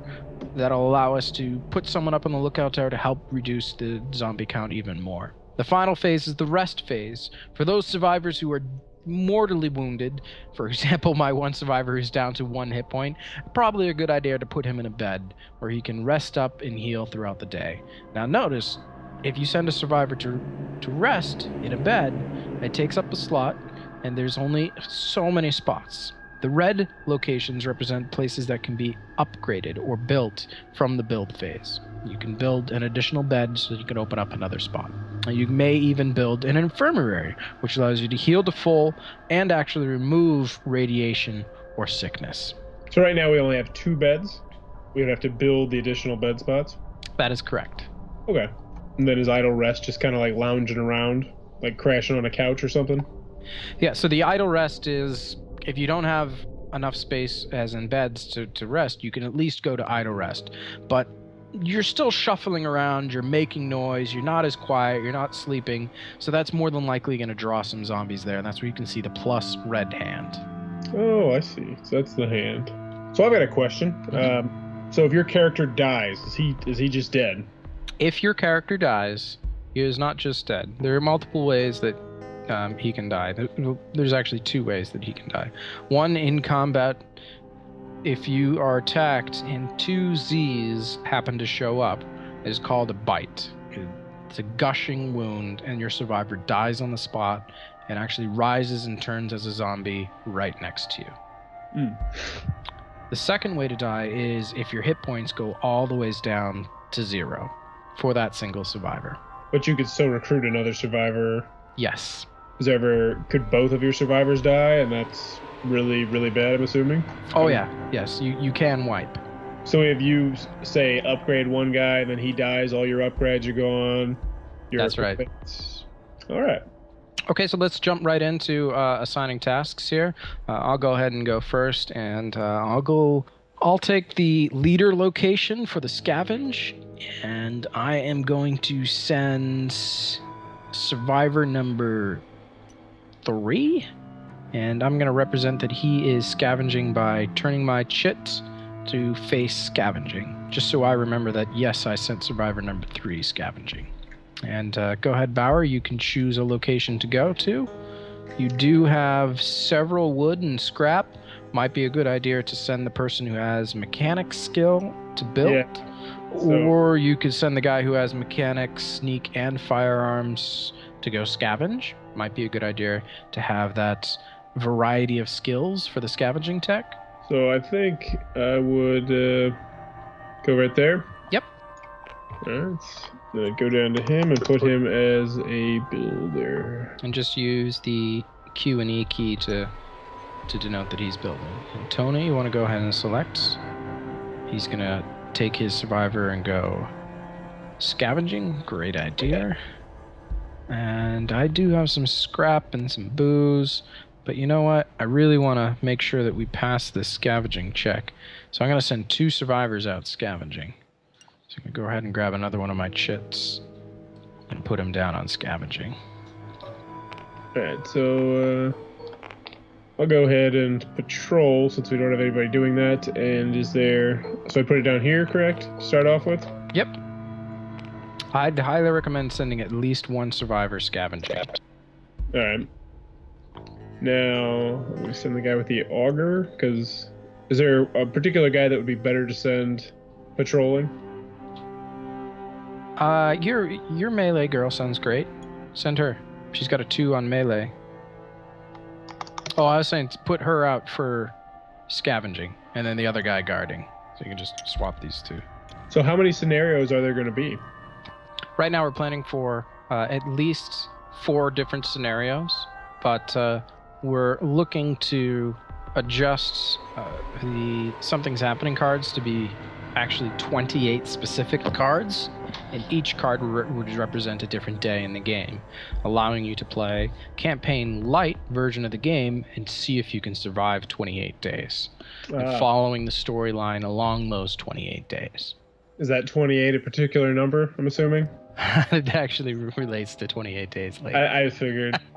that'll allow us to put someone up on the lookout tower to help reduce the zombie count even more. The final phase is the rest phase. For those survivors who are mortally wounded, for example, my one survivor who's down to one hit point, probably a good idea to put him in a bed where he can rest up and heal throughout the day. Now, notice if you send a survivor to, to rest in a bed, it takes up a slot, and there's only so many spots. The red locations represent places that can be upgraded or built from the build phase. You can build an additional bed so you can open up another spot. You may even build an infirmary, which allows you to heal to full and actually remove radiation or sickness. So right now we only have two beds. We would have to build the additional bed spots. That is correct. Okay. And then is idle rest just kind of like lounging around, like crashing on a couch or something? Yeah, so the idle rest is if you don't have enough space, as in beds, to, to rest, you can at least go to idle rest. But you're still shuffling around, you're making noise, you're not as quiet, you're not sleeping, so that's more than likely going to draw some zombies there, and that's where you can see the plus red hand. Oh, I see. So that's the hand. So I've got a question. Um, so if your character dies, is he is he just dead? If your character dies, he is not just dead. There are multiple ways that um, he can die. There's actually two ways that he can die. One in combat, if you are attacked and two Z's happen to show up, is called a bite. It's a gushing wound, and your survivor dies on the spot and actually rises and turns as a zombie right next to you. Mm. The second way to die is if your hit points go all the ways down to zero for that single survivor. But you could still recruit another survivor. Yes. Is there ever could both of your survivors die, and that's really really bad? I'm assuming. Oh yeah. Yes, you you can wipe. So if you say upgrade one guy and then he dies, all your upgrades are gone. Your That's right. All right. Okay, so let's jump right into uh, assigning tasks here. Uh, I'll go ahead and go first, and uh, I'll go. I'll take the leader location for the scavenge, and I am going to send survivor number three, and I'm going to represent that he is scavenging by turning my chit to face scavenging, just so I remember that yes, I sent survivor number three scavenging. And uh, go ahead, Bower. You can choose a location to go to. You do have several wood and scrap. Might be a good idea to send the person who has mechanics skill to build. Yeah, so- Or you could send the guy who has mechanics, sneak, and firearms to go scavenge. Might be a good idea to have that variety of skills for the scavenging tech. So I think I would uh, go right there. Yep. All right. Then go down to him and put him as a builder. and just use the Q and E key to to denote that he's building. And Tony, you want to go ahead and select? He's gonna take his survivor and go scavenging. Great idea. And I do have some scrap and some booze, but you know what? I really want to make sure that we pass this scavenging check. So I'm gonna send two survivors out scavenging. So I'm gonna go ahead and grab another one of my chits and put him down on scavenging. All right. So uh, I'll go ahead and patrol since we don't have anybody doing that. And is there? So I put it down here, correct? Start off with. Yep. I'd highly recommend sending at least one survivor scavenging. All right. Now we send the guy with the auger because is there a particular guy that would be better to send patrolling? Uh, your your melee girl sounds great. Send her. She's got a two on melee. Oh, I was saying put her out for scavenging, and then the other guy guarding. So you can just swap these two. So how many scenarios are there going to be? Right now, we're planning for uh, at least four different scenarios, but uh, we're looking to adjust uh, the something's happening cards to be actually 28 specific cards, and each card re- would represent a different day in the game, allowing you to play campaign light version of the game and see if you can survive 28 days, and Uh, following the storyline along those 28 days. is that 28 a particular number? I'm assuming. it actually relates to 28 days later. I, I figured.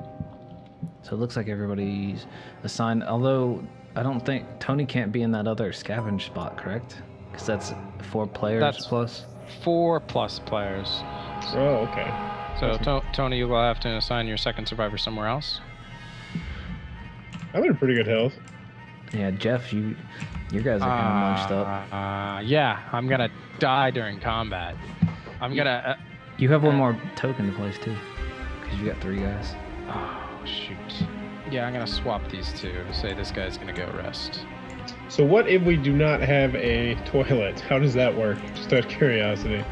So it looks like everybody's assigned. Although I don't think Tony can't be in that other scavenge spot, correct? Because that's four players That's- plus. Four plus players. oh, okay. So to- Tony, you will have to assign your second survivor somewhere else. I'm in pretty good health. Yeah, Jeff, you, you guys are kind of munched up. Uh, yeah, I'm gonna die during combat. I'm gonna. You have one more token to place too, because you got three guys. Oh shoot. Yeah, I'm gonna swap these two. Say this guy's gonna go rest. So what if we do not have a toilet? How does that work? Just out of curiosity.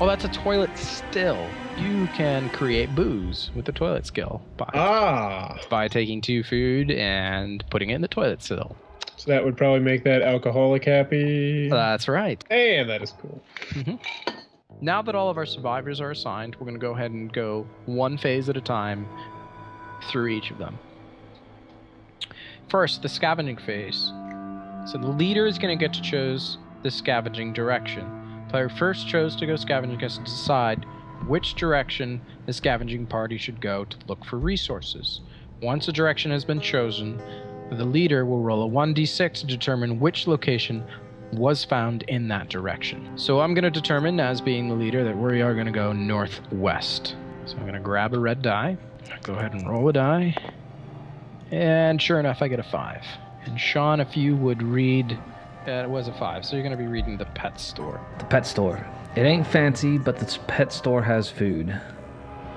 Oh, that's a toilet still. You can create booze with the toilet still by Ah, by taking two food and putting it in the toilet still. so that would probably make that alcoholic happy. That's right. and that is cool. Now that all of our survivors are assigned, we're going to go ahead and go one phase at a time through each of them. First, the scavenging phase. So the leader is going to get to choose the scavenging direction. Player first chose to go scavenging gets to decide which direction the scavenging party should go to look for resources. Once a direction has been chosen, the leader will roll a 1d6 to determine which location was found in that direction. So I'm going to determine, as being the leader, that we are going to go northwest. So I'm going to grab a red die, go ahead and roll a die, and sure enough, I get a five. And Sean, if you would read, uh, it was a five, so you're going to be reading the pet store. The pet store. It ain't fancy, but the pet store has food.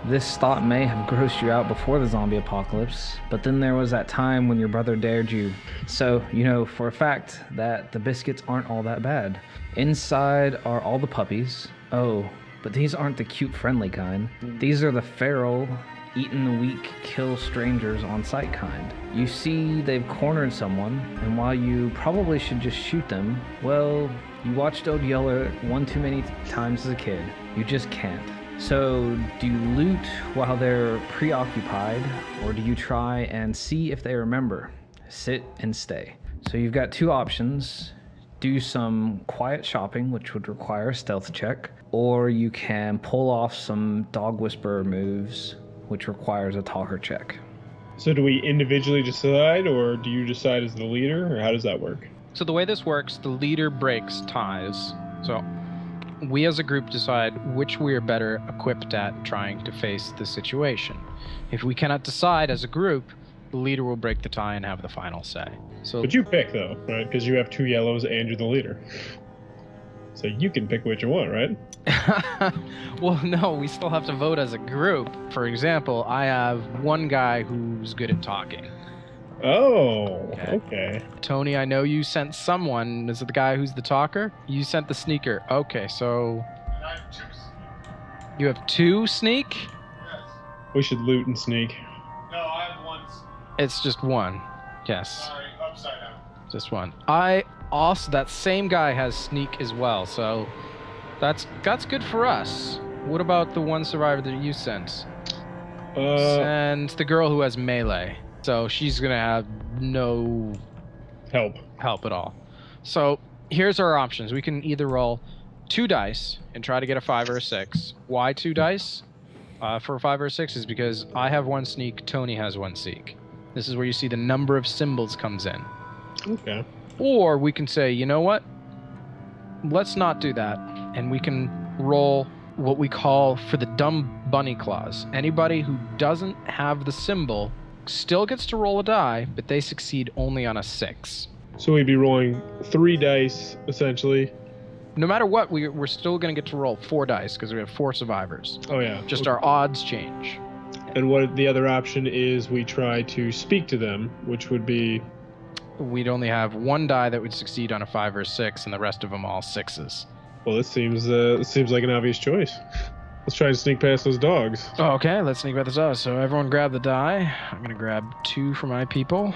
This thought may have grossed you out before the zombie apocalypse, but then there was that time when your brother dared you. So, you know for a fact that the biscuits aren't all that bad. Inside are all the puppies. Oh, but these aren't the cute, friendly kind. These are the feral, eaten the weak, kill strangers on sight kind. You see, they've cornered someone, and while you probably should just shoot them, well, you watched Old Yeller one too many times as a kid. You just can't. So, do you loot while they're preoccupied, or do you try and see if they remember? Sit and stay. So, you've got two options do some quiet shopping, which would require a stealth check, or you can pull off some dog whisperer moves, which requires a talker check. So do we individually decide, or do you decide as the leader, or how does that work? So the way this works, the leader breaks ties. So we as a group decide which we are better equipped at trying to face the situation. If we cannot decide as a group, the leader will break the tie and have the final say. So But you pick though, right? Because you have two yellows and you're the leader. So you can pick what you want, right? well, no, we still have to vote as a group. For example, I have one guy who's good at talking. Oh, Okay. okay. Tony, I know you sent someone. Is it the guy who's the talker? You sent the sneaker. Okay, so I have two. you have two sneak? Yes. We should loot and sneak. No, I have one. It's just one. Yes, Sorry, upside down. just one. I also that same guy has sneak as well, so that's that's good for us. What about the one survivor that you sent? Uh, and the girl who has melee. So she's gonna have no help. help at all. So here's our options. We can either roll two dice and try to get a five or a six. Why two dice? Uh, for a five or a six is because I have one sneak, Tony has one sneak. This is where you see the number of symbols comes in. Okay. Or we can say, you know what? Let's not do that. And we can roll what we call for the dumb bunny clause. Anybody who doesn't have the symbol still gets to roll a die, but they succeed only on a six. So we'd be rolling three dice essentially. No matter what, we, we're still going to get to roll four dice because we have four survivors. Oh yeah. Just our odds change. And what the other option is, we try to speak to them, which would be We'd only have one die that would succeed on a five or a six, and the rest of them all sixes. well. This seems uh, this seems like an obvious choice. Let's try and sneak past those dogs. Oh, okay, let's sneak about this out. So everyone grab the die. I'm gonna grab two for my people.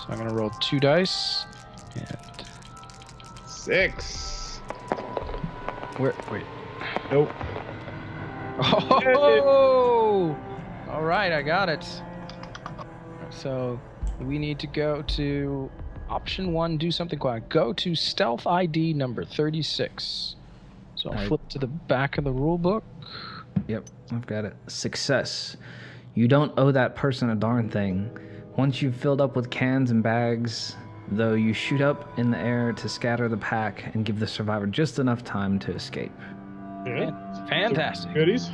So I'm gonna roll two dice. And Six. where? Wait. Nope. Oh! All right, I got it. So we need to go to option one. Do something quiet. Go to stealth ID number 36. So I'll I- flip to the back of the rule book. Yep, I've got it. Success. You don't owe that person a darn thing. Once you've filled up with cans and bags, though, you shoot up in the air to scatter the pack and give the survivor just enough time to escape. Yeah. Fantastic. Goodies.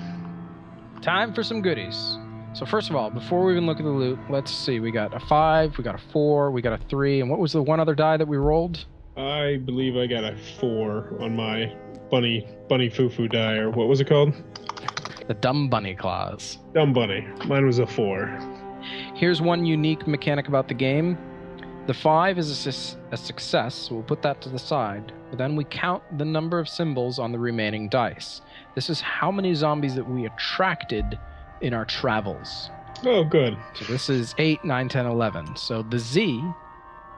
Time for some goodies. So first of all, before we even look at the loot, let's see. We got a five, we got a four, we got a three, and what was the one other die that we rolled? I believe I got a four on my bunny bunny foo foo die, or what was it called? The dumb bunny clause. Dumb bunny. Mine was a four. Here's one unique mechanic about the game. The five is a, sus- a success, so we'll put that to the side. But then we count the number of symbols on the remaining dice. This is how many zombies that we attracted in our travels. Oh, good. So this is 8, 9, 10, 11. So the Z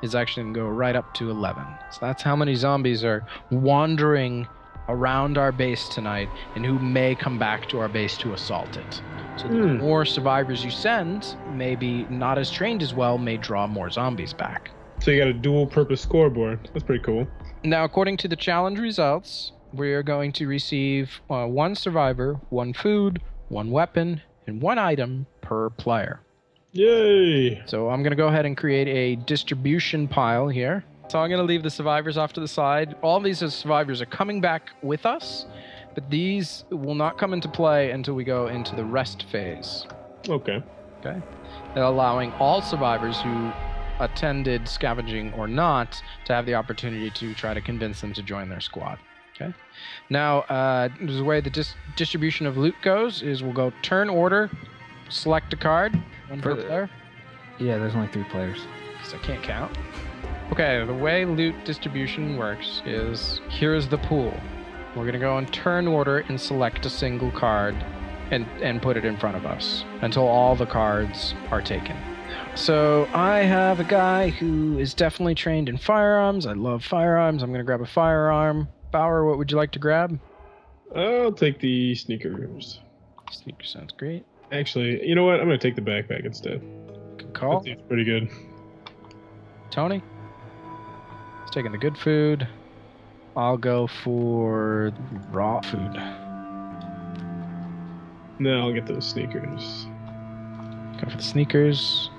is actually going to go right up to 11. So that's how many zombies are wandering around our base tonight and who may come back to our base to assault it. So the Hmm. more survivors you send, maybe not as trained as well, may draw more zombies back. So you got a dual purpose scoreboard. That's pretty cool. Now, according to the challenge results, we are going to receive uh, one survivor, one food, one weapon, and one item per player. Yay! So I'm going to go ahead and create a distribution pile here. So I'm going to leave the survivors off to the side. All these survivors are coming back with us, but these will not come into play until we go into the rest phase. Okay. Okay? They're Allowing all survivors who attended scavenging or not to have the opportunity to try to convince them to join their squad. Okay. Now, uh, the way the dis- distribution of loot goes is we'll go turn order, select a card, one per For- player, Yeah, there's only three players. because I can't count. Okay, the way loot distribution works is here's the pool. We're gonna go in turn order and select a single card and, and put it in front of us until all the cards are taken. So I have a guy who is definitely trained in firearms. I love firearms. I'm gonna grab a firearm. Bower, what would you like to grab? I'll take the sneakers. Sneaker sounds great. Actually, you know what? I'm gonna take the backpack instead. Good call. That seems pretty good. Tony? Taking the good food. I'll go for raw food. No, I'll get those sneakers. Go for the sneakers.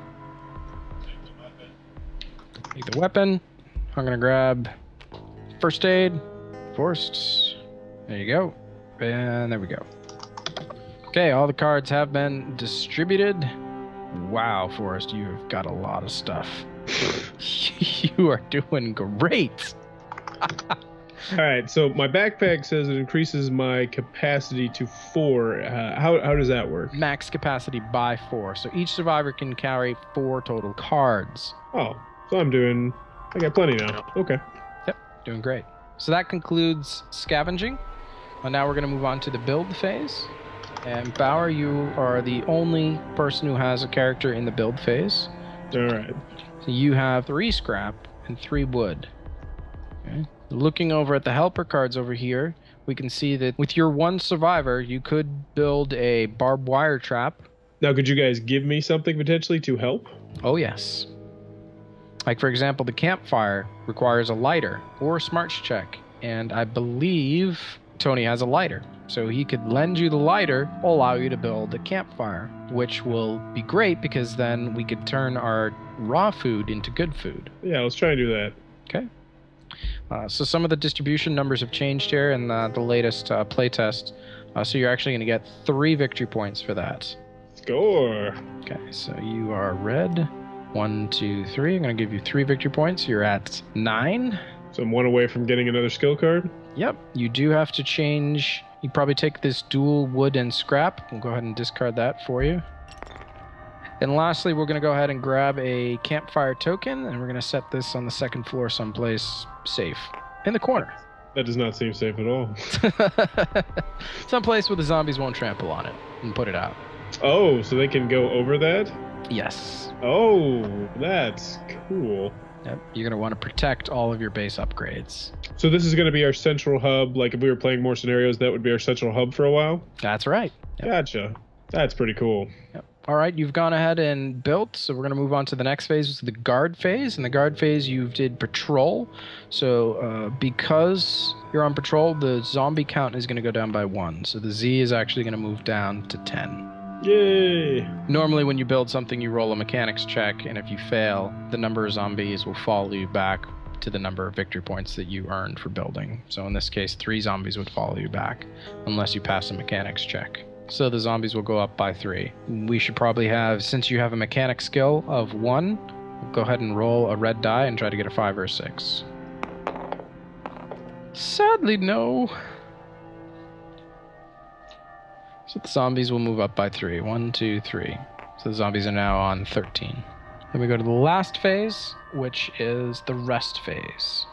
Need the weapon. I'm gonna grab first aid. Forced. There you go. And there we go. Okay, all the cards have been distributed. Wow, Forrest, you've got a lot of stuff. you are doing great. All right, so my backpack says it increases my capacity to four. Uh, how how does that work? Max capacity by four. So each survivor can carry four total cards. Oh, so I'm doing. I got plenty now. Okay. Yep, doing great. So that concludes scavenging. And now we're going to move on to the build phase. And Bower, you are the only person who has a character in the build phase. All right. So you have three scrap and three wood. Okay. Looking over at the helper cards over here, we can see that with your one survivor, you could build a barbed wire trap. Now, could you guys give me something potentially to help? Oh, yes. Like, for example, the campfire requires a lighter or a smarts check. And I believe Tony has a lighter. So he could lend you the lighter, allow you to build a campfire, which will be great because then we could turn our raw food into good food. Yeah, let's try and do that. Okay. Uh, so some of the distribution numbers have changed here in the, the latest uh, playtest. Uh, so you're actually going to get three victory points for that. Score. Okay, so you are red. One, two, three. I'm going to give you three victory points. You're at nine. So I'm one away from getting another skill card. Yep, you do have to change. You probably take this dual wood and scrap. We'll go ahead and discard that for you. And lastly, we're going to go ahead and grab a campfire token, and we're going to set this on the second floor someplace safe in the corner. That does not seem safe at all. someplace where the zombies won't trample on it and put it out. Oh, so they can go over that? Yes. Oh, that's cool. Yep. You're going to want to protect all of your base upgrades. So this is going to be our central hub. Like if we were playing more scenarios, that would be our central hub for a while. That's right. Yep. Gotcha. That's pretty cool. All right, you've gone ahead and built, so we're going to move on to the next phase, which is the guard phase. In the guard phase, you did patrol. So uh, because you're on patrol, the zombie count is going to go down by one. So the Z is actually going to move down to 10. Yay! Normally, when you build something, you roll a mechanics check, and if you fail, the number of zombies will follow you back to the number of victory points that you earned for building. So in this case, three zombies would follow you back, unless you pass a mechanics check. So the zombies will go up by three. We should probably have, since you have a mechanic skill of one, go ahead and roll a red die and try to get a five or a six. Sadly, no. So the zombies will move up by three. One, two, three. So the zombies are now on 13. Then we go to the last phase, which is the rest phase.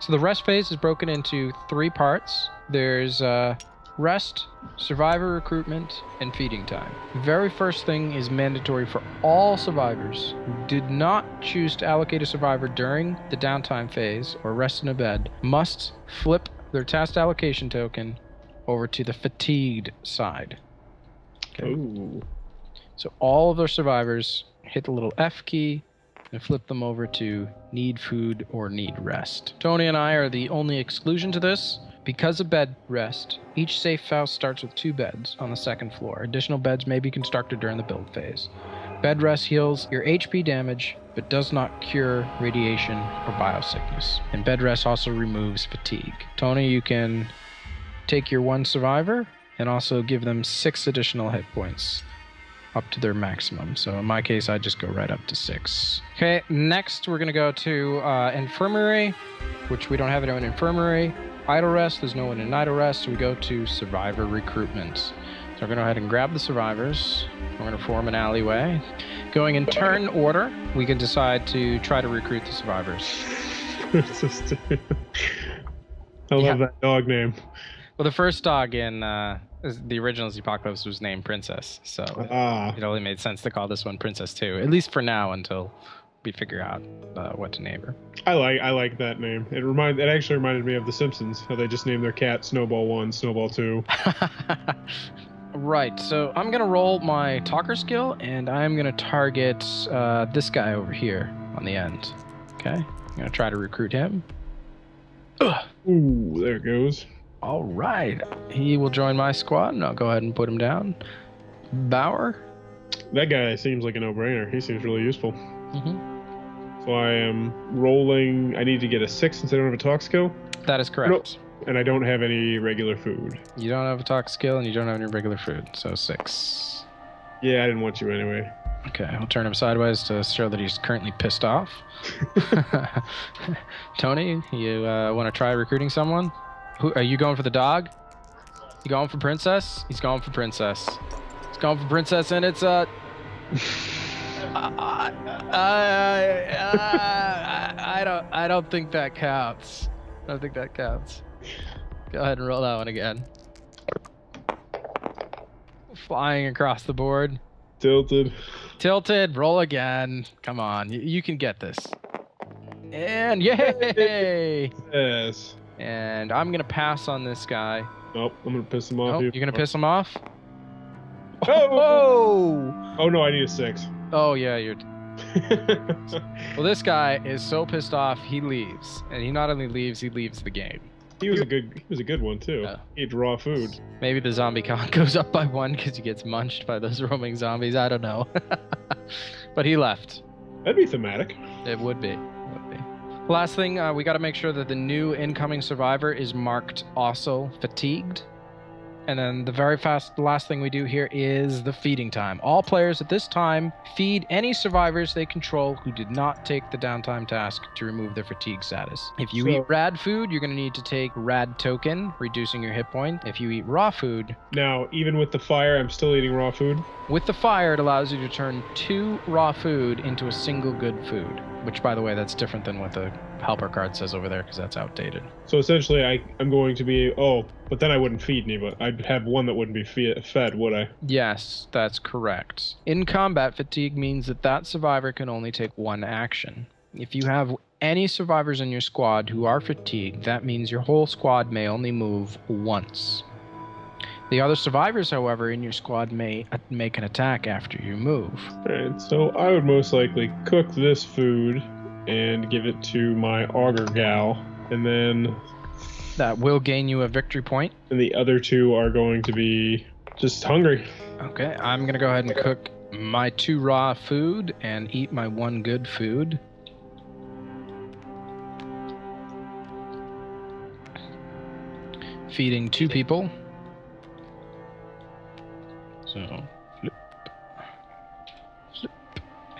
So the rest phase is broken into three parts. There's uh, rest, survivor recruitment, and feeding time. The very first thing is mandatory for all survivors who did not choose to allocate a survivor during the downtime phase or rest in a bed must flip their task allocation token over to the fatigued side. Okay. Ooh. So all of their survivors hit the little F key and flip them over to need food or need rest. Tony and I are the only exclusion to this. Because of bed rest, each safe house starts with two beds on the second floor. Additional beds may be constructed during the build phase. Bed rest heals your HP damage, but does not cure radiation or biosickness. And bed rest also removes fatigue. Tony, you can take your one survivor and also give them six additional hit points up to their maximum. So in my case, I just go right up to six. Okay, next we're gonna go to uh, infirmary, which we don't have in infirmary. Idle rest. There's no one in idle rest, so we go to survivor recruitment. So we're going to go ahead and grab the survivors. We're going to form an alleyway. Going in turn order, we can decide to try to recruit the survivors. Just- I love Yeah. that dog name. Well, the first dog in uh, the original Zpocalypse was named Princess, so Ah, it only made sense to call this one Princess too, at least for now until we figure out uh, what to name her. I like I like that name. It remind it actually reminded me of The Simpsons, how they just named their cat Snowball One, Snowball Two. right, so I'm gonna roll my talker skill, and I'm gonna target uh, this guy over here on the end. Okay, I'm gonna try to recruit him. Ugh. Ooh, there it goes. All right, he will join my squad, and I'll go ahead and put him down. Bower. That guy seems like a no-brainer. He seems really useful. hmm So I am rolling. I need to get a six since I don't have a talk skill, That is correct. and I don't have any regular food. You don't have a talk skill, and you don't have any regular food, so six. Yeah, I didn't want you anyway. Okay, I'll turn him sideways to show that he's currently pissed off. Tony, you uh, want to try recruiting someone? Who are you going for the dog? You going for princess? He's going for princess. He's going for princess, and it's uh. I, I, I, I don't. I don't think that counts. I don't think that counts. Go ahead and roll that one again. Flying across the board. Tilted. Tilted, roll again. Come on, you, you can get this. And yay! Yes. And I'm gonna pass on this guy. Oh, I'm gonna piss him off. Oh, here. you're gonna piss him off? Oh! Oh! Oh no, I need a six. Oh yeah, you're. Well, this guy is so pissed off he leaves, and he not only leaves, he leaves the game. he was a good. He was a good one too. Yeah. He ate raw food. Maybe the zombie count goes up by one because he gets munched by those roaming zombies. I don't know. but he left. That'd be thematic. It would be. Would be. Last thing, uh, we got to make sure that the new incoming survivor is marked also fatigued. And then the very fast last thing we do here is the feeding time. All players at this time feed any survivors they control who did not take the downtime task to remove their fatigue status. If you So- eat rad food, you're going to need to take rad token, reducing your hit point. If you eat raw food, Now, even with the fire, I'm still eating raw food. with the fire, it allows you to turn two raw food into a single good food. Which, by the way, that's different than what the helper card says over there because that's outdated. So essentially, I I'm going to be oh, but then I wouldn't feed any, but I'd have one that wouldn't be fe- fed, would I? Yes, that's correct. In combat, fatigue means that that survivor can only take one action. If you have any survivors in your squad who are fatigued, that means your whole squad may only move once. The other survivors, however, in your squad may uh, make an attack after you move. Alright, so I would most likely cook this food and give it to my auger gal, and then That will gain you a victory point. and the other two are going to be just hungry. Okay, I'm gonna go ahead and cook my two raw food and eat my one good food. Feeding two people. So,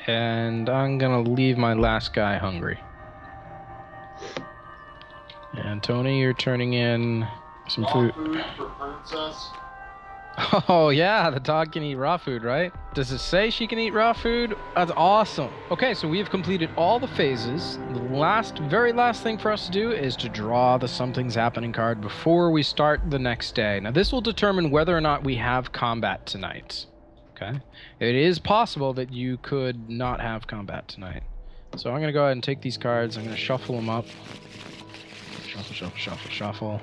And I'm gonna leave my last guy hungry. And Tony, you're turning in some food. food. Oh yeah, the dog can eat raw food, right? Does it say she can eat raw food? That's awesome. Okay, so we have completed all the phases. The last, very last thing for us to do is to draw the something's happening card before we start the next day. Now this will determine whether or not we have combat tonight. Okay, it is possible that you could not have combat tonight. So I'm gonna go ahead and take these cards. I'm gonna shuffle them up. Shuffle, shuffle, shuffle, shuffle.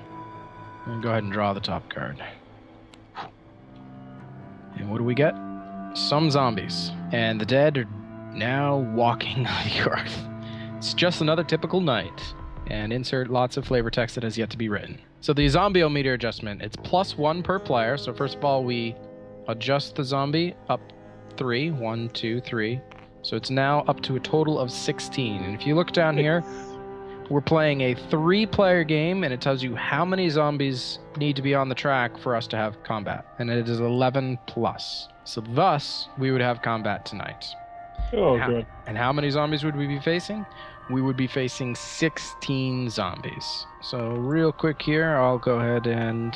And go ahead and draw the top card. And what do we get? Some zombies. And the dead are now walking the earth. It's just another typical night. And insert lots of flavor text that has yet to be written. So the zombie meter adjustment, it's plus one per player. So first of all, we adjust the zombie up three. One, two, three. So it's now up to a total of 16. And if you look down here, we're playing a three player game, and it tells you how many zombies need to be on the track for us to have combat. And it is 11 plus. So, thus, we would have combat tonight. Oh, How- good. And how many zombies would we be facing? we would be facing 16 zombies. So real quick here, I'll go ahead and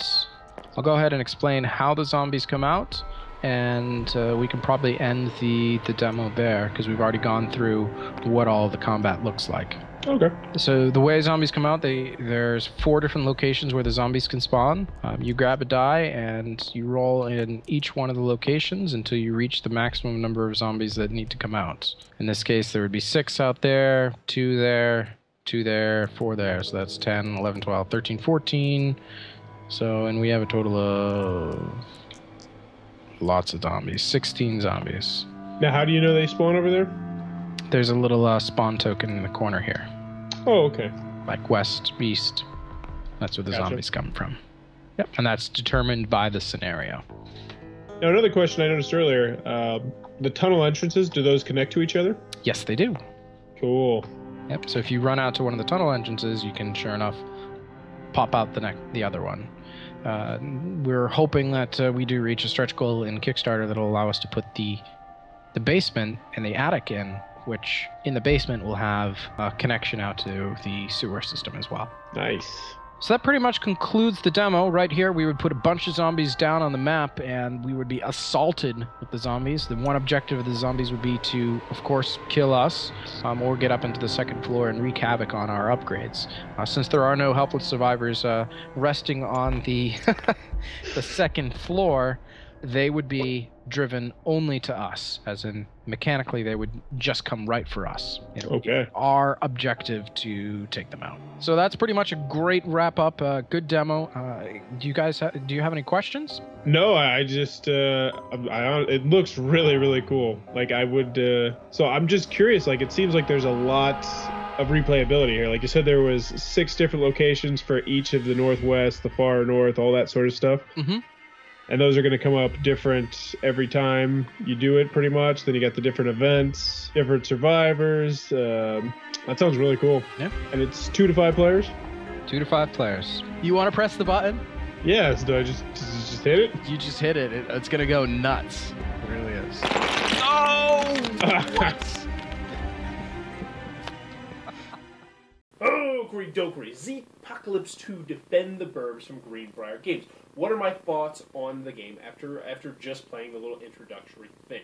I'll go ahead and explain how the zombies come out, and uh, we can probably end the the demo there because we've already gone through what all the combat looks like. Okay. So the way zombies come out, they there's four different locations where the zombies can spawn. Um, you grab a die and you roll in each one of the locations until you reach the maximum number of zombies that need to come out. In this case, there would be six out there, two there, two there, four there. So that's 10, 11, 12, 13, 14. So, and we have a total of lots of zombies 16 zombies. Now, how do you know they spawn over there? There's a little uh, spawn token in the corner here, Oh, okay. like west, east. That's where the Gotcha. zombies come from. Yep, and that's determined by the scenario. Now, another question I noticed earlier: um, the tunnel entrances do those connect to each other? Yes, they do. Cool. Yep. So if you run out to one of the tunnel entrances, you can, sure enough, pop out the next, the other one. Uh, we're hoping that uh, we do reach a stretch goal in Kickstarter that'll allow us to put the the basement and the attic in, which in the basement will have a connection out to the sewer system as well. Nice. So that pretty much concludes the demo. Right here, we would put a bunch of zombies down on the map, and we would be assaulted with the zombies. The one objective of the zombies would be to, of course, kill us, um, or get up into the second floor and wreak havoc on our upgrades. Uh, since there are no helpless survivors uh, resting on the the second floor, they would be driven only to us, as in mechanically, they would just come right for us. It Okay. our objective to take them out. So that's pretty much a great wrap up. Uh, good demo. Uh, do you guys ha- do you have any questions? No, I just uh, I, I it looks really really cool. Like I would uh, so I'm just curious. Like it seems like there's a lot of replayability here. Like you said, there was six different locations for each of the northwest, the far north, all that sort of stuff. Mhm. And those are going to come up different every time you do it, pretty much. Then you got the different events, different survivors. Um, that sounds really cool. Yeah. And it's two to five players. Two to five players. You want to press the button? Yeah. So do I just just, just hit it? You just hit it. it it's gonna go nuts. It really is. Oh! What? Oh, Great Dokri, Z Apocalypse 2 Defend the Burbs from Greenbrier Games. What are my thoughts on the game after after just playing the little introductory thing?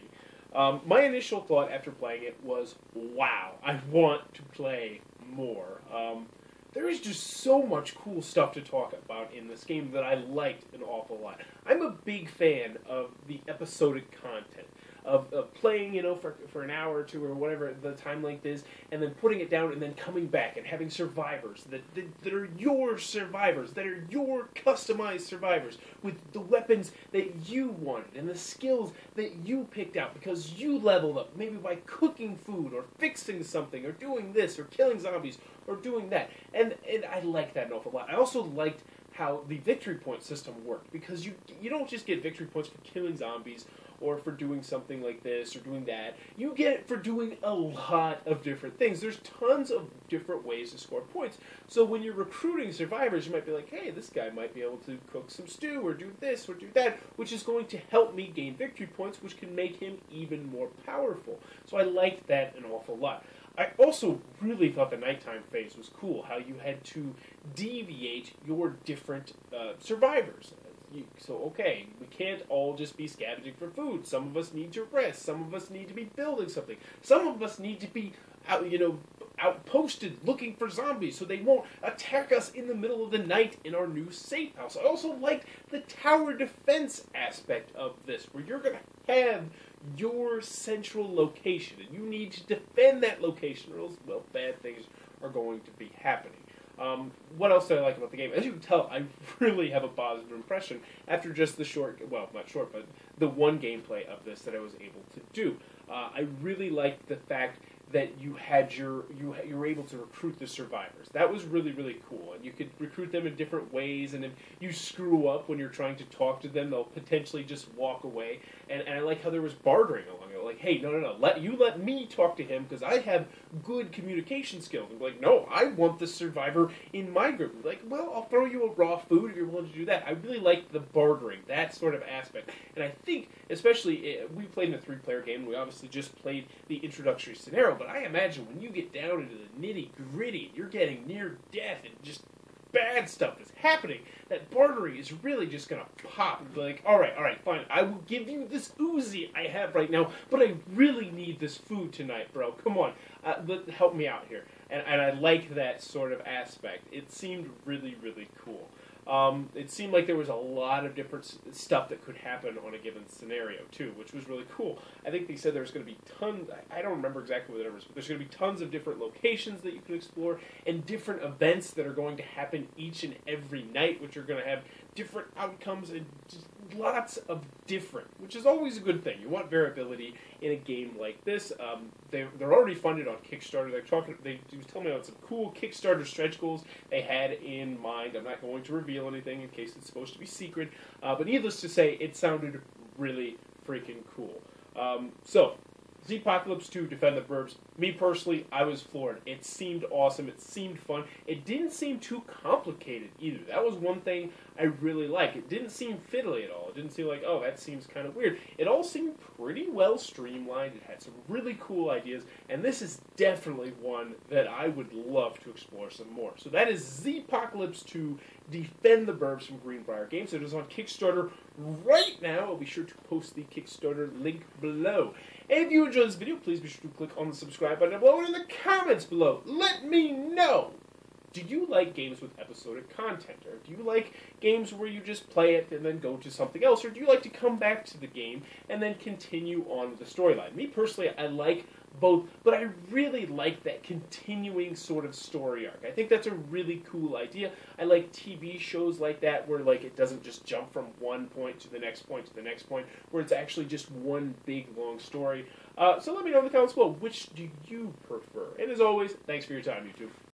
Um, my initial thought after playing it was, wow, I want to play more. Um, there is just so much cool stuff to talk about in this game that I liked an awful lot. I'm a big fan of the episodic content. Of, of playing, you know, for, for an hour or two or whatever the time length is, and then putting it down and then coming back and having survivors that, that, that are your survivors, that are your customized survivors with the weapons that you wanted and the skills that you picked out because you leveled up, maybe by cooking food or fixing something or doing this or killing zombies or doing that. And and I like that an awful lot. I also liked how the victory point system worked because you you don't just get victory points for killing zombies or for doing something like this or doing that. You get it for doing a lot of different things. There's tons of different ways to score points. So when you're recruiting survivors, you might be like, hey, this guy might be able to cook some stew or do this or do that, which is going to help me gain victory points, which can make him even more powerful. So I liked that an awful lot. I also really thought the nighttime phase was cool. How you had to deviate your different uh, survivors. You, so okay, we can't all just be scavenging for food. Some of us need to rest. Some of us need to be building something. Some of us need to be out, you know, outposted looking for zombies so they won't attack us in the middle of the night in our new safe house. I also liked the tower defense aspect of this, where you're gonna have your central location and you need to defend that location or else well bad things are going to be happening um, what else do I like about the game? As you can tell, I really have a positive impression after just the short, well, not short, but the one gameplay of this that I was able to do. Uh, I really liked the fact that you had your you you were able to recruit the survivors. That was really really cool, and you could recruit them in different ways. And if you screw up when you're trying to talk to them, they'll potentially just walk away. And, and I like how there was bartering along it. Like, hey, no, no, no, let you let me talk to him because I have good communication skills. And like, no, I want the survivor in my group. Like, well, I'll throw you a raw food if you're willing to do that. I really like the bartering, that sort of aspect. And I think, especially, eh, we played in a three-player game. We obviously just played the introductory scenario, but I imagine when you get down into the nitty gritty, you're getting near death and just bad stuff is happening. That bartering is really just gonna pop. Like, all right, all right, fine. I will give you this Uzi I have right now, but I really need this food tonight, bro. Come on, uh, let, help me out here. And, and I like that sort of aspect. It seemed really, really cool. Um, it seemed like there was a lot of different s- stuff that could happen on a given scenario too, which was really cool. I think they said there's going to be tons. I- don't remember exactly what the numbers, but there's going to be tons of different locations that you can explore and different events that are going to happen each and every night, which are going to have different outcomes and lots of different, which is always a good thing. You want variability in a game like this. Um, they, they're already funded on Kickstarter. They're talking. They he was telling me about some cool Kickstarter stretch goals they had in mind. I'm not going to reveal anything in case it's supposed to be secret. Uh, but needless to say, it sounded really freaking cool. Um, so, Zpocalypse 2 Defend the Burbs. Me personally, I was floored. It seemed awesome. It seemed fun. It didn't seem too complicated either. That was one thing I really like. It didn't seem fiddly at all. It didn't seem like, oh, that seems kind of weird. It all seemed pretty well streamlined. It had some really cool ideas, and this is definitely one that I would love to explore some more. So that is Zpocalypse 2 Defend the Burbs from Greenbrier Games. It is on Kickstarter right now. I'll be sure to post the Kickstarter link below. If you enjoyed this video, please be sure to click on the subscribe button below and in the comments below. Let me know. Do you like games with episodic content? Or do you like games where you just play it and then go to something else? Or do you like to come back to the game and then continue on with the storyline? Me personally, I like both, but I really like that continuing sort of story arc. I think that's a really cool idea. I like TV shows like that where like it doesn't just jump from one point to the next point to the next point, where it's actually just one big long story. Uh, so let me know in the comments below which do you prefer. And as always, thanks for your time, YouTube.